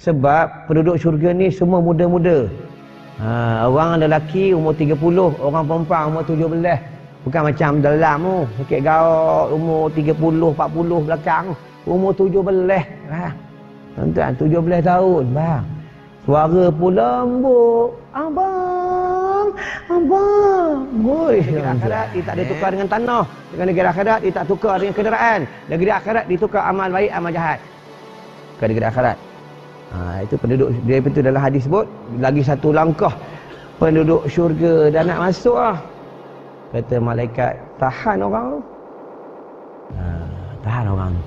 Sebab penduduk syurga ni semua muda-muda. Ha, orang lelaki umur 30, orang perempuan umur 17. Bukan macam dalam tu. Sikit gaul umur 30, 40 belakang. Umur 17. Ha. Tuan-tuan, 17 tahun. Bang. Suara pun lembut. Abang. Abang. Boy. Negeri akhirat dia tak ada tukar dengan tanah. Dengan negeri akhirat dia tak tukar dengan kenderaan. Negeri akhirat ditukar amal baik, amal jahat. Ke negeri akhirat. Ha, itu penduduk dia itu dalam hadis sebut lagi satu langkah penduduk syurga dah nak masuk lah. Kata malaikat tahan orang tu. Ha, tahan orang tu.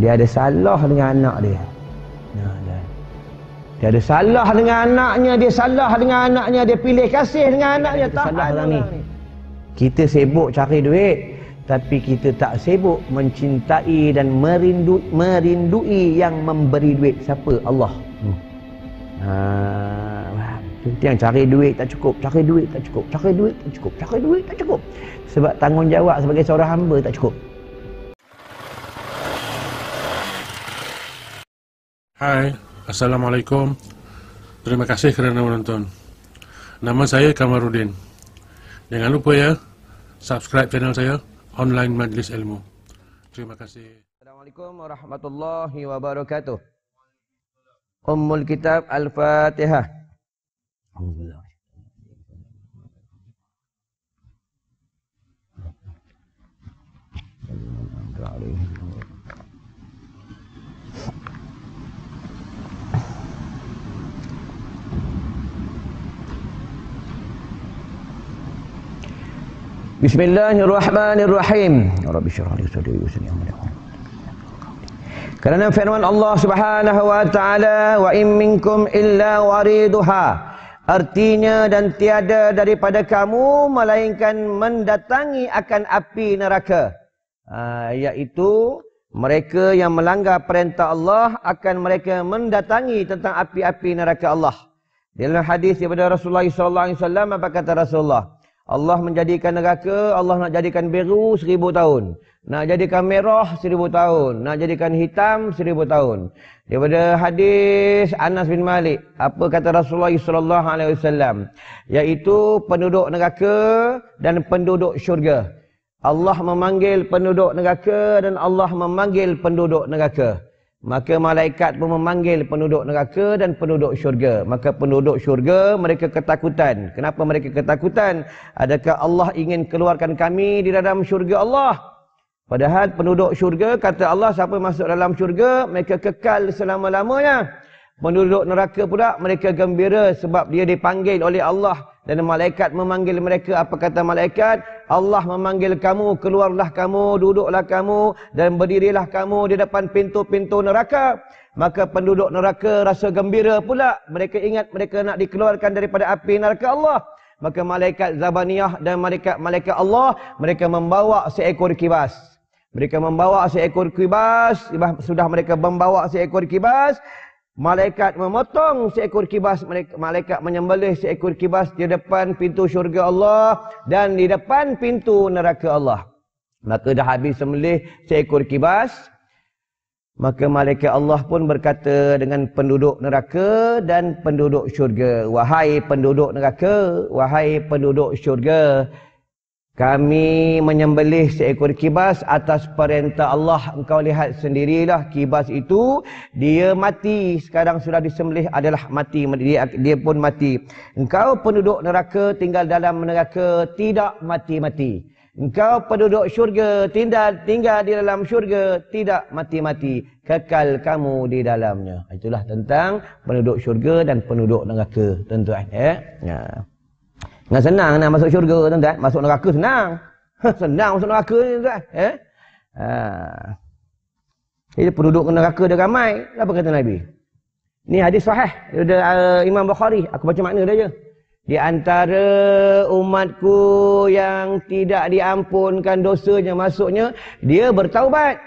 Dia ada salah dengan anak dia. Ha, dah. Dia ada salah dengan anaknya, dia salah dengan anaknya, dia pilih kasih dengan anaknya. Tak salah orang ni. Kita sibuk cari duit, tapi kita tak sibuk mencintai dan merindu, merindui yang memberi duit. Siapa? Allah. Hmm. ha, yang cari duit tak cukup cari duit tak cukup cari duit tak cukup cari duit tak cukup. Sebab tanggungjawab sebagai seorang hamba tak cukup. Hai Assalamualaikum. Terima kasih kerana menonton. Nama saya Kamarudin. Jangan lupa ya Subscribe channel saya online majlis ilmu. Terima kasih. Assalamualaikum warahmatullahi wabarakatuh. Ummul Kitab Al-Fatihah. Alhamdulillah. Bismillahirrahmanirrahim. Ya Rabbi syrah li sadri wa amri. Kerana firman Allah Subhanahu wa taala wa in minkum illa wariduha. Artinya dan tiada daripada kamu melainkan mendatangi akan api neraka. Ha, iaitu mereka yang melanggar perintah Allah akan mereka mendatangi tentang api-api neraka Allah. Dalam hadis daripada Rasulullah sallallahu alaihi wasallam apa kata Rasulullah? Allah menjadikan neraka, Allah nak jadikan biru seribu tahun. Nak jadikan merah seribu tahun. Nak jadikan hitam seribu tahun. Daripada hadis Anas bin Malik. Apa kata Rasulullah SAW. Iaitu penduduk neraka dan penduduk syurga. Allah memanggil penduduk neraka dan Allah memanggil penduduk neraka. Maka malaikat pun memanggil penduduk neraka dan penduduk syurga. Maka penduduk syurga mereka ketakutan. Kenapa mereka ketakutan? Adakah Allah ingin keluarkan kami di dalam syurga Allah? Padahal penduduk syurga kata Allah siapa masuk dalam syurga mereka kekal selama-lamanya. Penduduk neraka pula mereka gembira sebab dia dipanggil oleh Allah dan malaikat memanggil mereka apa kata malaikat Allah memanggil kamu keluarlah kamu duduklah kamu dan berdirilah kamu di depan pintu-pintu neraka. Maka penduduk neraka rasa gembira pula. Mereka ingat mereka nak dikeluarkan daripada api neraka Allah. Maka malaikat zabaniyah dan malaikat malaikat Allah mereka membawa seekor kibas. Mereka membawa seekor kibas sudah mereka membawa seekor kibas Malaikat memotong seekor kibas malaikat menyembelih seekor kibas di depan pintu syurga Allah dan di depan pintu neraka Allah. Maka dah habis sembelih seekor kibas maka malaikat Allah pun berkata dengan penduduk neraka dan penduduk syurga, wahai penduduk neraka, wahai penduduk syurga, kami menyembelih seekor kibas atas perintah Allah. Engkau lihat sendirilah kibas itu. Dia mati. Sekarang sudah disembelih adalah mati. Dia, dia pun mati. Engkau penduduk neraka tinggal dalam neraka tidak mati-mati. Engkau penduduk syurga tinggal, tinggal di dalam syurga tidak mati-mati. Kekal kamu di dalamnya. Itulah tentang penduduk syurga dan penduduk neraka. Tuan-tuan. Eh? Ya. Dengan senang nak masuk syurga tuan-tuan. Masuk neraka senang. senang masuk neraka ni tuan. Eh? Ha. Jadi penduduk neraka dia ramai. Apa kata Nabi? Ni hadis sahih. Dari uh, Imam Bukhari. Aku baca makna dia je. Di antara umatku yang tidak diampunkan dosanya masuknya. Dia bertaubat.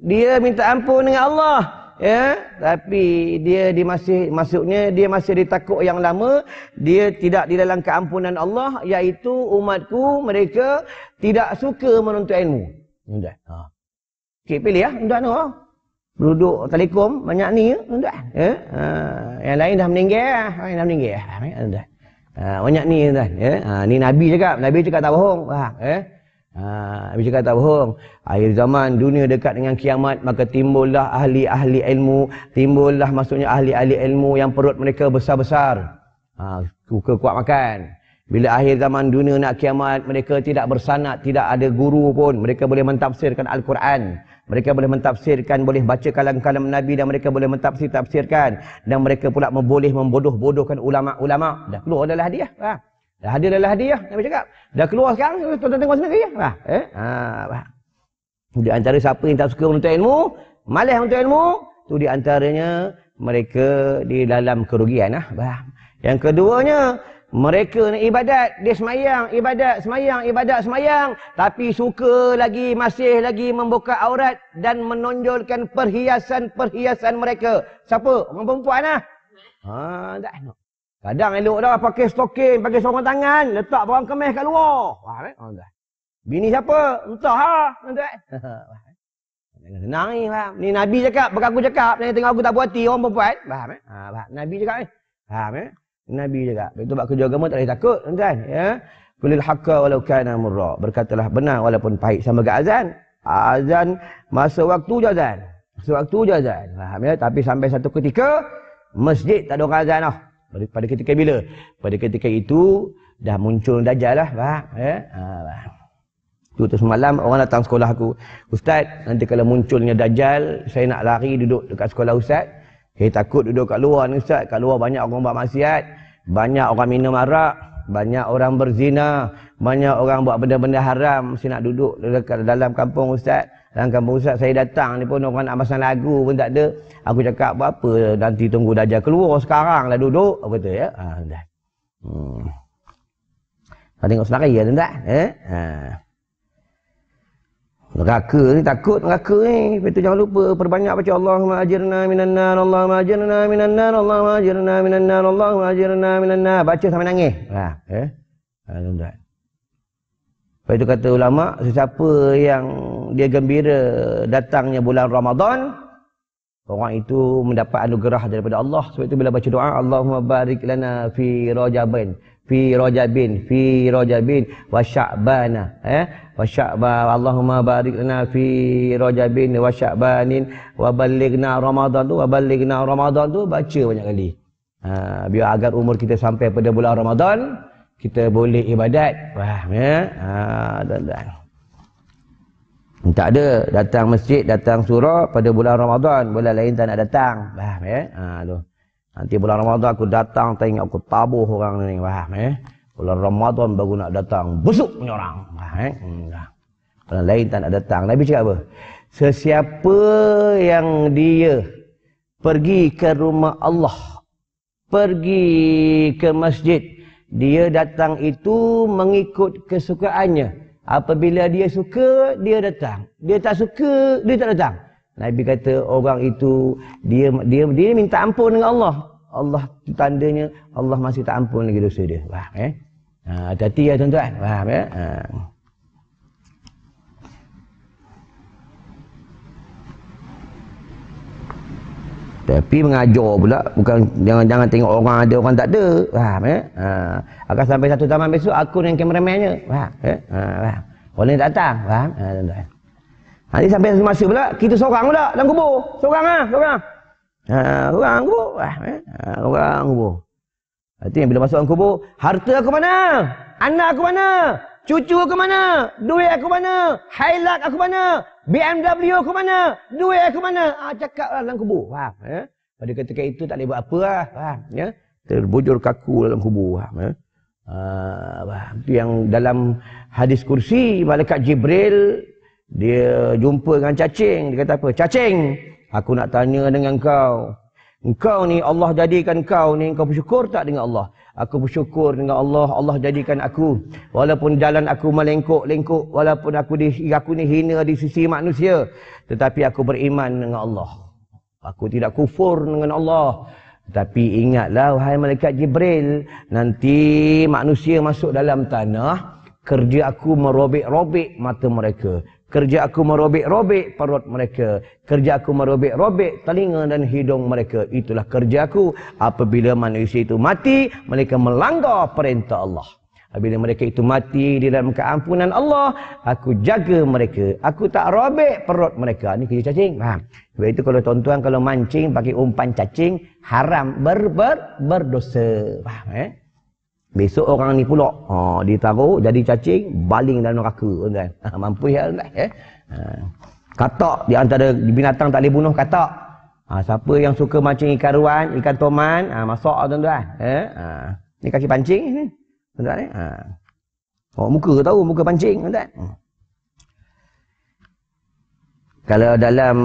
Dia minta ampun dengan Allah ya tapi dia di masih masuknya dia masih ditakut yang lama dia tidak di dalam keampunan Allah iaitu umatku mereka tidak suka menuntut ilmu sudah ha okey pilih ya sudah no Duduk telekom banyak ni ya. Ya. Ha, yang lain dah meninggal. Yang lain dah meninggal. Ha, tuan. Ha, banyak ni tuan. Ya. Ha, ni Nabi cakap. Nabi cakap tak bohong. Faham? Ya. Ha, Nabi cakap tak bohong. Akhir zaman dunia dekat dengan kiamat. Maka timbullah ahli-ahli ilmu. Timbullah maksudnya ahli-ahli ilmu yang perut mereka besar-besar. Ha, suka kuat makan. Bila akhir zaman dunia nak kiamat, mereka tidak bersanat, tidak ada guru pun. Mereka boleh mentafsirkan Al-Quran. Mereka boleh mentafsirkan, boleh baca kalam-kalam Nabi dan mereka boleh mentafsir-tafsirkan. Dan mereka pula boleh membodoh-bodohkan ulama-ulama. Dah keluar adalah hadiah. Ha. Dah hadir adalah hadiah. Nabi cakap. Dah keluar sekarang, tuan-tuan tengok sendiri. Ha. Eh? Ha. Di antara siapa yang tak suka menuntut ilmu, malas menuntut ilmu, tu di antaranya mereka di dalam kerugian. Ha. Yang keduanya, mereka ni ibadat, dia semayang, ibadat, semayang, ibadat, semayang. Tapi suka lagi, masih lagi membuka aurat dan menonjolkan perhiasan-perhiasan mereka. Siapa? Orang perempuan lah. Ha, tak nak. Kadang elok dah pakai stokin, pakai sorong tangan, letak barang kemes kat luar. Faham eh? Oh, Bini siapa? Entah ha. Senang ni, faham. Ni Nabi cakap, berkaku cakap, yang tengok aku tak puati orang perempuan. Faham eh? Ha, faham. Nabi cakap ni. Faham eh? Nabi juga. Itu buat kerja agama tak boleh takut, tuan ya. Kulil haqqa walau kana murra. Berkatalah benar walaupun pahit sama dengan azan. Azan masa waktu je azan. Masa waktu je azan. Faham ya? Tapi sampai satu ketika masjid tak ada orang azan dah. Pada ketika bila? Pada ketika itu dah muncul dajjal lah, faham ya? Ha. Tu tu semalam orang datang sekolah aku. Ustaz, nanti kalau munculnya dajjal, saya nak lari duduk dekat sekolah ustaz. Saya takut duduk kat luar ni Ustaz. Kat luar banyak orang buat maksiat. Banyak orang minum arak. Banyak orang berzina. Banyak orang buat benda-benda haram. Saya nak duduk dekat dalam kampung Ustaz. Dalam kampung Ustaz saya datang ni pun orang nak pasang lagu pun tak ada. Aku cakap buat apa nanti tunggu dajjal keluar sekarang lah duduk. Apa tu ya? Ha, dah. Hmm. Tengok senari ya tuan-tuan. Eh? Ha. Neraka ni takut neraka ni. Lepas tu jangan lupa perbanyak baca Allahumma ajirna minan nar, Allahumma ajirna minan nar, Allahumma ajirna minan nar, Allahumma ajirna minan nar. Baca sampai nangis. Ha, eh? Ha, tuan-tuan. Lepas itu kata ulama, sesiapa yang dia gembira datangnya bulan Ramadan, orang itu mendapat anugerah daripada Allah. Sebab itu bila baca doa, Allahumma barik lana fi rajabin fi rajabin fi rajabin wa sya'bana eh wa sya'ba Allahumma barik lana fi rajabin wa sya'banin wa ballighna ramadan tu wa ballighna ramadan tu baca banyak kali ha biar agar umur kita sampai pada bulan Ramadan kita boleh ibadat faham ya ha dan tak ada datang masjid datang surau pada bulan Ramadan bulan lain tak nak datang faham ya ha tu Nanti bulan Ramadan aku datang tengok aku tabuh orang ni. Faham eh? Bulan Ramadan baru nak datang. Busuk punya orang. Faham eh? Hmm, bulan lain tak nak datang. Nabi cakap apa? Sesiapa yang dia pergi ke rumah Allah. Pergi ke masjid. Dia datang itu mengikut kesukaannya. Apabila dia suka, dia datang. Dia tak suka, dia tak datang. Nabi kata orang itu dia dia dia minta ampun dengan Allah. Allah tandanya Allah masih tak ampun lagi dosa dia. Faham eh? Ha, hati-hati ya tuan-tuan. Faham ya? Ha. Tapi mengajar pula bukan jangan jangan tengok orang ada orang tak ada. Faham ya? Ha. Akan sampai satu zaman besok aku yang kameramannya. Faham? Eh? Ha, faham. Orang tak datang. Faham? Ha, tuan-tuan. Nanti sampai satu masa pula, kita seorang pula dalam kubur. Seorang lah, seorang. Ha, seorang kubur. Ha, ha, seorang kubur. Nanti bila masuk dalam kubur, harta aku mana? Anak aku mana? Cucu aku mana? Duit aku mana? Highlight aku mana? BMW aku mana? Duit aku mana? Ah, cakaplah dalam kubur. Faham? Ya? Pada ketika itu tak boleh buat apa lah. Faham? Ya? Terbujur kaku dalam kubur. Faham? Ya? Ah, Itu yang dalam hadis kursi, Malaikat Jibril dia jumpa dengan cacing. Dia kata apa? Cacing, aku nak tanya dengan kau. Engkau ni Allah jadikan kau ni engkau bersyukur tak dengan Allah? Aku bersyukur dengan Allah. Allah jadikan aku walaupun jalan aku melengkuk-lengkuk, walaupun aku di aku ni hina di sisi manusia, tetapi aku beriman dengan Allah. Aku tidak kufur dengan Allah. Tapi ingatlah wahai malaikat Jibril, nanti manusia masuk dalam tanah, kerja aku merobek-robek mata mereka Kerja aku merobek-robek perut mereka. Kerja aku merobek-robek telinga dan hidung mereka. Itulah kerja aku. Apabila manusia itu mati, mereka melanggar perintah Allah. Apabila mereka itu mati di dalam keampunan Allah, aku jaga mereka. Aku tak robek perut mereka. Ini kerja cacing. Faham? Sebab itu kalau tuan-tuan kalau mancing pakai umpan cacing, haram ber, ber, berdosa. Faham eh? Besok orang ni pula ha, ditaruh jadi cacing baling dalam neraka kan. Mampu ya eh. Ha. Katak di antara binatang tak boleh bunuh katak. Ha, siapa yang suka mancing ikan ruan, ikan toman, ha, masak tuan-tuan. Eh? Ha. Ni kaki pancing. Tuan-tuan eh. Ha. Oh, muka tahu muka pancing tuan-tuan. Ha. Kalau dalam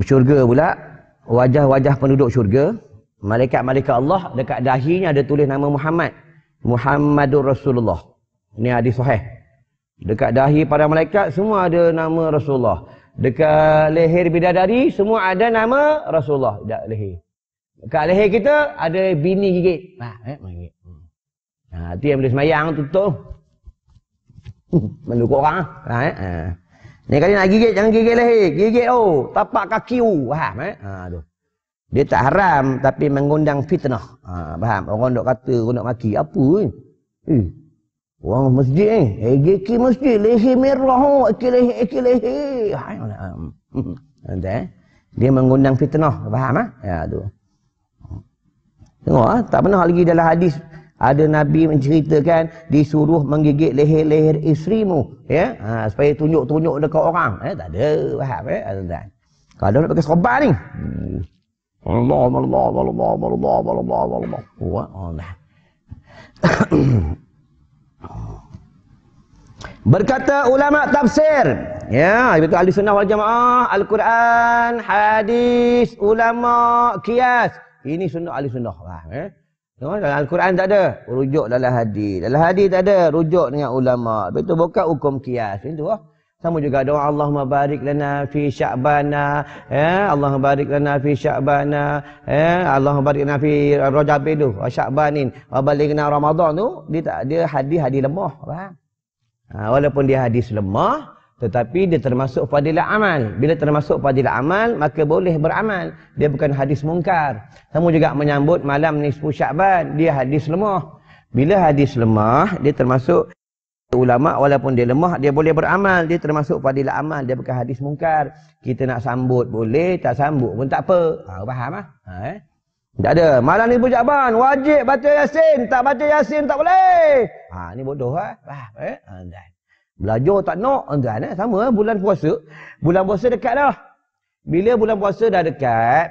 syurga pula, wajah-wajah penduduk syurga, Malaikat-malaikat Allah dekat dahinya ada tulis nama Muhammad. Muhammadur Rasulullah. Ini hadis sahih. Dekat dahi para malaikat semua ada nama Rasulullah. Dekat leher bidadari semua ada nama Rasulullah. Dekat leher. Dekat leher kita ada bini gigit. Ha, eh, gigit. Ha, tu yang boleh semayang tutup. Menukuk orang. Ha, eh, ha. Ni kali nak gigit jangan gigit leher. Gigit oh, tapak kaki oh. Faham eh? Ha, tu. Dia tak haram tapi mengundang fitnah. Ha, faham? Orang dok kata, orang dok maki. Apa ni? Eh? Orang masjid ni. Eh, geki masjid. Lehi merah. Eki lehi, eki lehi. Ha, eh? Dia mengundang fitnah. Faham? Ha? Ya, tu. Tengok, ha? tak pernah lagi dalam hadis ada Nabi menceritakan disuruh menggigit leher-leher isterimu. Ya? Ha, supaya tunjuk-tunjuk dekat orang. Eh, tak ada. Faham? Eh? Kalau nak pakai sobat ni. Hmm. Allah Allah Allah Allah Allah Allah Allah Allah Berkata ulama tafsir, ya, itu ahli sunnah wal jamaah, Al-Quran, hadis, ulama, kias. Ini sunnah ahli sunnah. Ha, ya. eh. Tengok dalam Al-Quran tak ada, rujuk dalam hadis. Dalam hadis tak ada, rujuk dengan ulama. Betul, bukan hukum kias. Itu ah. Sama juga doa Allahumma barik lana fi sya'bana. Ya, Allahumma barik lana fi sya'bana. Ya, Allahumma barik lana fi rajab itu. Sya'banin. Wa balighna Ramadan tu dia dia hadis-hadis lemah, faham? Ha, walaupun dia hadis lemah tetapi dia termasuk fadilah amal. Bila termasuk fadilah amal, maka boleh beramal. Dia bukan hadis mungkar. Kamu juga menyambut malam nisfu Sya'ban, dia hadis lemah. Bila hadis lemah, dia termasuk ulama walaupun dia lemah dia boleh beramal. Dia termasuk fadilah amal dia bukan hadis mungkar. Kita nak sambut boleh tak sambut pun tak apa. Ha faham ah? Ha, eh? Tak ada. Malam ni pujaban wajib baca yasin. Tak baca yasin tak boleh. Ha ni bodoh ah. Faham eh? Ha, belajar tak nak tuan eh? Sama eh? bulan puasa. Bulan puasa dekat dah. Bila bulan puasa dah dekat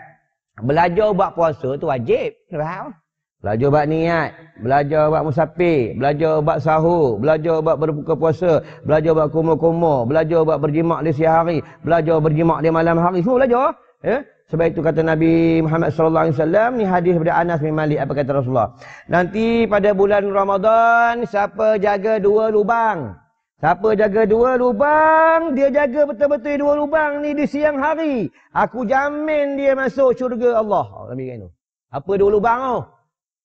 belajar buat puasa tu wajib. Faham Belajar buat niat, belajar buat musafir, belajar buat sahur, belajar buat berbuka puasa, belajar buat kumur-kumur, belajar buat berjimak di siang hari, belajar berjimak di malam hari, semua belajar. Ya? Sebab itu kata Nabi Muhammad sallallahu alaihi wasallam ni hadis daripada Anas bin Malik apa kata Rasulullah. Nanti pada bulan Ramadan siapa jaga dua lubang? Siapa jaga dua lubang, dia jaga betul-betul dua lubang ni di siang hari. Aku jamin dia masuk syurga Allah. Nabi kata Apa dua lubang tu? Oh?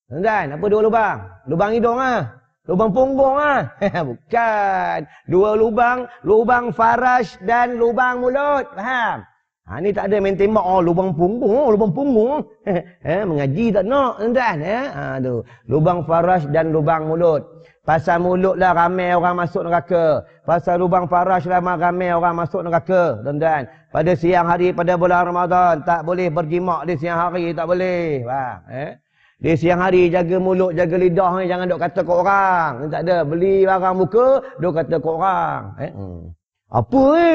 Kan? Apa dua lubang? Lubang hidung ah. Lubang punggung ah. Bukan. Dua lubang, lubang faraj dan lubang mulut. Faham? Ha ni tak ada main tembak oh lubang punggung, oh, lubang punggung. eh mengaji tak nak, tuan eh. Ha tu. Lubang faraj dan lubang mulut. Pasal mulut lah ramai orang masuk neraka. Pasal lubang faraj lah ramai orang masuk neraka, tuan-tuan. Pada siang hari pada bulan Ramadan tak boleh berjimak di siang hari, tak boleh. Faham? Eh? Di siang hari jaga mulut, jaga lidah ni jangan dok kata ke orang. Tak ada beli barang muka, dok kata ke orang. Eh? Hmm. Apa ni?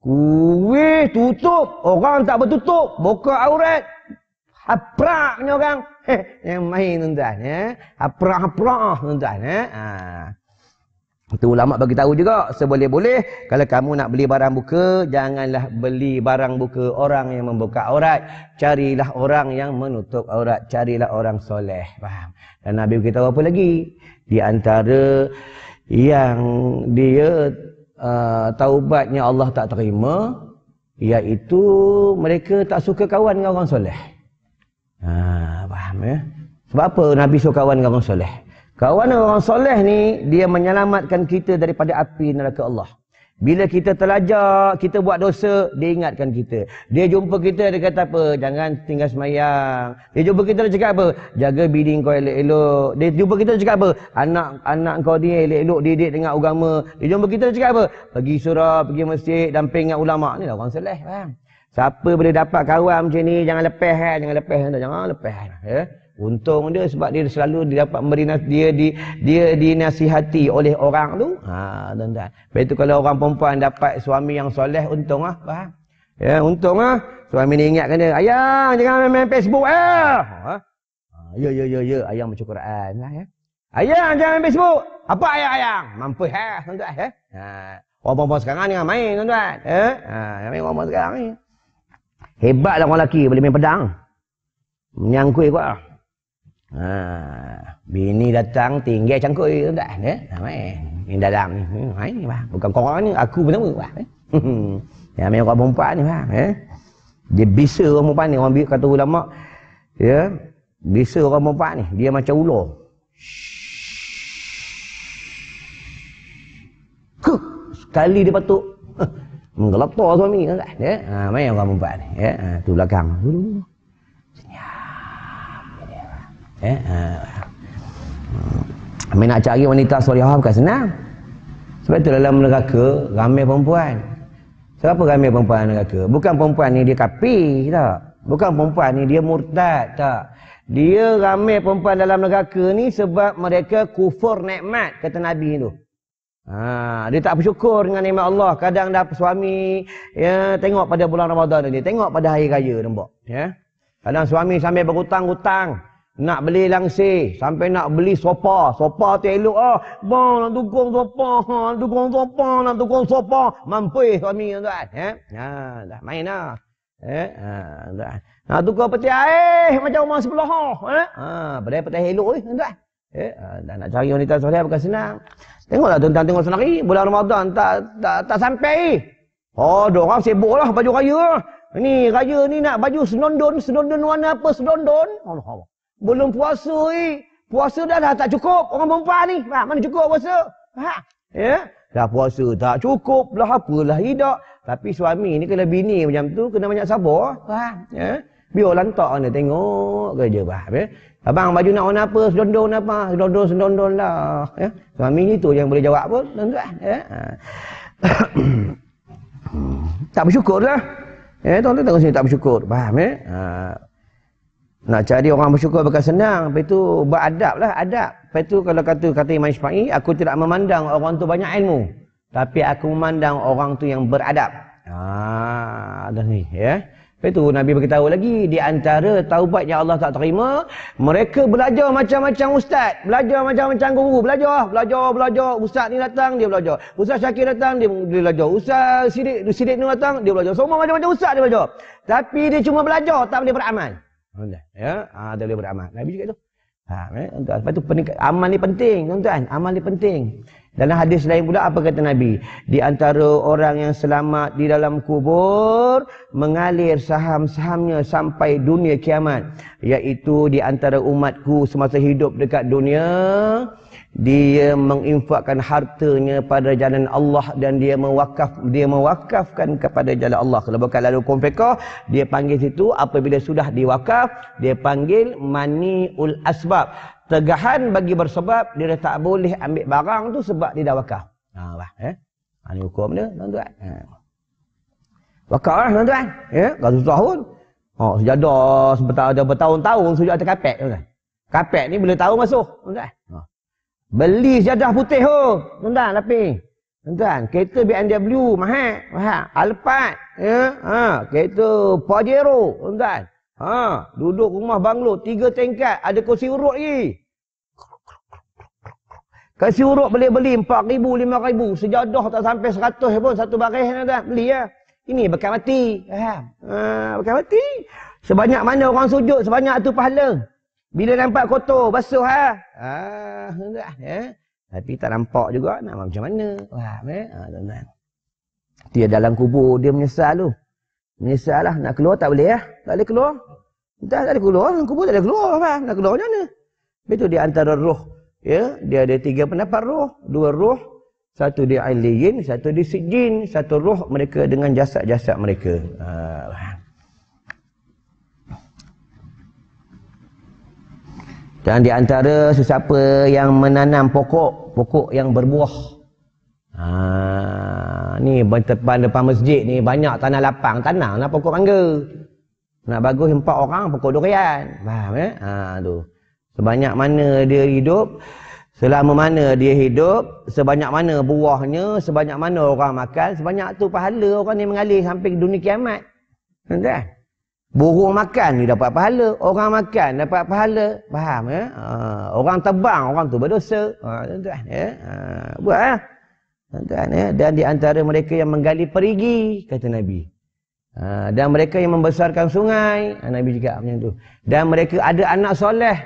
Kuih tutup, orang tak bertutup, buka aurat. Hapraknya orang. yang main tuan-tuan ya. Haprak-haprak tuan-tuan ya. Ha. Itu ulama bagi tahu juga seboleh-boleh kalau kamu nak beli barang buka janganlah beli barang buka orang yang membuka aurat. Carilah orang yang menutup aurat carilah orang soleh. Faham? Dan Nabi beritahu apa lagi? Di antara yang dia uh, taubatnya Allah tak terima iaitu mereka tak suka kawan dengan orang soleh. Ha faham ya? Sebab apa Nabi suka kawan dengan orang soleh Kawan orang soleh ni, dia menyelamatkan kita daripada api neraka Allah. Bila kita terlajak, kita buat dosa, dia ingatkan kita. Dia jumpa kita, dia kata apa? Jangan tinggal semayang. Dia jumpa kita, dia cakap apa? Jaga bini kau elok-elok. Dia jumpa kita, dia cakap apa? Anak anak kau ni elok-elok didik dengan agama. Dia jumpa kita, dia cakap apa? Pergi surah, pergi masjid, damping dengan ulama. Ni lah orang soleh. Faham? Siapa boleh dapat kawan macam ni, jangan lepas. Kan? Jangan lepas. Jangan lepas. Ya? Untung dia sebab dia selalu dia dapat memberi dia di dia dinasihati oleh orang tu. Ha tuan-tuan. Lepas tu kalau orang perempuan dapat suami yang soleh untung ah, faham? Ya, untung ah. Suami ni ingatkan dia, "Ayang, jangan main, -main Facebook eh." Ha? Ya ya ya ya, ayang baca Quran lah ya. Ayang jangan main Facebook. Apa ayang ayang? Mampu ha tuan-tuan ya. Ha. Orang perempuan sekarang ni main tuan-tuan. Ya. Ha, main orang perempuan sekarang ni. Hebatlah orang lelaki boleh main pedang. Menyangkui kuat. Ha, bini datang tinggal cangkui tu tak ya. Ha, main. Ni dalam ni. Main ni bang. Bukan korang ni, aku pertama bang. ya, main orang perempuan ni bang. Ya. Dia bisa orang perempuan ni. Orang kata ulama. Ya. Bisa orang perempuan ni. Dia macam ular. Kuh. Sekali dia patuk. Menggelapar suami kan. Ya. Ha, main orang perempuan ni. Ya. Ha, tu belakang. Dulu. Eh, uh, nak cari wanita solihah bukan senang. Sebab itu dalam neraka ramai perempuan. Siapa ramai perempuan neraka? Bukan perempuan ni dia kapi tak. Bukan perempuan ni dia murtad tak. Dia ramai perempuan dalam neraka ni sebab mereka kufur nikmat kata Nabi tu. Ha, dia tak bersyukur dengan nikmat Allah. Kadang dah suami ya tengok pada bulan Ramadan ni, tengok pada hari raya nampak, ya. Kadang suami sambil berhutang-hutang, nak beli langsir sampai nak beli sopa. Sopa tu elok ah. Bang nak tukang sopa ha tukang sopa nak tukang sopa. Mampu suami tuan. Eh? Ha dah main dah eh? Ha dah nak tukang peti air macam rumah sebelah ha. Eh? Ha pada peti elok ni tuan. Eh? Ha, dah nak cari wanita soleh bukan senang. Tengoklah tuan-tuan tengok senari bulan Ramadan tak tak tak sampai. Oh orang sibuklah baju raya. Ni raya ni nak baju senondon senondon warna apa? Senondon. Allah Allah belum puasa ni. Puasa dah dah tak cukup. Orang perempuan ni. Ha, mana cukup puasa? Ha, ya? Dah puasa tak cukup. Lah apalah hidup. Tapi suami ni kalau bini macam tu. Kena banyak sabar. Ha, ya? Biar lantak ni tengok kerja. Faham ya? Abang baju nak warna apa? Sedondon apa? Sedondon, sedondon lah. Ya? Suami ni tu yang boleh jawab pun. Tuan-tuan. Ya? Ha. tak bersyukur lah. Ya, tuan-tuan tengok sini tak bersyukur. Faham ya? Ha. Nak cari orang bersyukur bukan senang. Lepas tu beradab lah, adab. Lepas tu kalau kata kata Imam Ismail, aku tidak memandang orang tu banyak ilmu. Tapi aku memandang orang tu yang beradab. Ah, ada ni, ya. Lepas tu Nabi beritahu lagi, di antara taubat yang Allah tak terima, mereka belajar macam-macam ustaz. Belajar macam-macam guru. Belajar, belajar, belajar. Ustaz ni datang, dia belajar. Ustaz Syakir datang, dia belajar. Ustaz Sidik, Sidik ni datang, dia belajar. Semua macam-macam ustaz dia belajar. Tapi dia cuma belajar, tak boleh beramal. Ya, ha, dia boleh beramal. Nabi juga tu. Ha, eh, tuan. Lepas tu amal ni penting, tuan-tuan. Amal ni penting. Dalam hadis lain pula apa kata Nabi? Di antara orang yang selamat di dalam kubur mengalir saham-sahamnya sampai dunia kiamat, iaitu di antara umatku semasa hidup dekat dunia dia menginfakkan hartanya pada jalan Allah dan dia mewakaf dia mewakafkan kepada jalan Allah. Kalau bukan lalu konfekah dia panggil situ. Apabila sudah diwakaf dia panggil maniul asbab. Tegahan bagi bersebab dia tak boleh ambil barang tu sebab dia dah wakaf. Ha bah eh? Ha, ini hukum dia tuan-tuan. Ha. wakaf lah tuan-tuan. Ya kalau susah pun. Oh sejadah sebentar ada bertahun-tahun sujud atas kapek tuan-tuan. Kapek ni boleh tahu masuk tuan-tuan. Ha. Beli sejadah putih tu. Tuan-tuan, tapi. Tuan-tuan, kereta BMW mahal. Mahal. Alphard. Ya. Ha. Kereta Pajero. Tuan-tuan. Ha. Duduk rumah banglo. Tiga tingkat. Ada kursi urut lagi. Kursi urut boleh beli empat ribu, lima ribu. Sejadah tak sampai seratus pun. Satu baris tuan-tuan. Beli ya. Ini bekas mati. Ha. ha. Bekas mati. Sebanyak mana orang sujud, sebanyak tu pahala. Bila nampak kotor, basuh ha. Ah, enggak ya. Tapi tak nampak juga nak macam mana. Wah, eh. Ha, tuan-tuan. Dia dalam kubur, dia menyesal tu. Menyesal lah. Nak keluar tak boleh ya. Tak boleh keluar. Tak, tak boleh keluar. Dalam kubur tak boleh keluar. Ha. Nak keluar macam mana? Itu dia antara roh. Ya, dia ada tiga pendapat roh. Dua roh. satu di aliyin, satu di sijin, satu roh mereka dengan jasad-jasad mereka. Ha. Dan di antara sesiapa yang menanam pokok, pokok yang berbuah. Ha, ni depan depan masjid ni banyak tanah lapang, tanamlah pokok mangga. Nak bagus empat orang pokok durian. Faham eh? Ha tu. Sebanyak mana dia hidup, selama mana dia hidup, sebanyak mana buahnya, sebanyak mana orang makan, sebanyak tu pahala orang ni mengalir sampai dunia kiamat. Entah? Burung makan ni dapat pahala, orang makan dapat pahala. Faham ya? Uh, orang tebang, orang tu berdosa. Ha, tuan ya. Uh, buat ah. Tuan ya. Dan di antara mereka yang menggali perigi, kata Nabi. Uh, dan mereka yang membesarkan sungai, Nabi juga macam tu. Dan mereka ada anak soleh.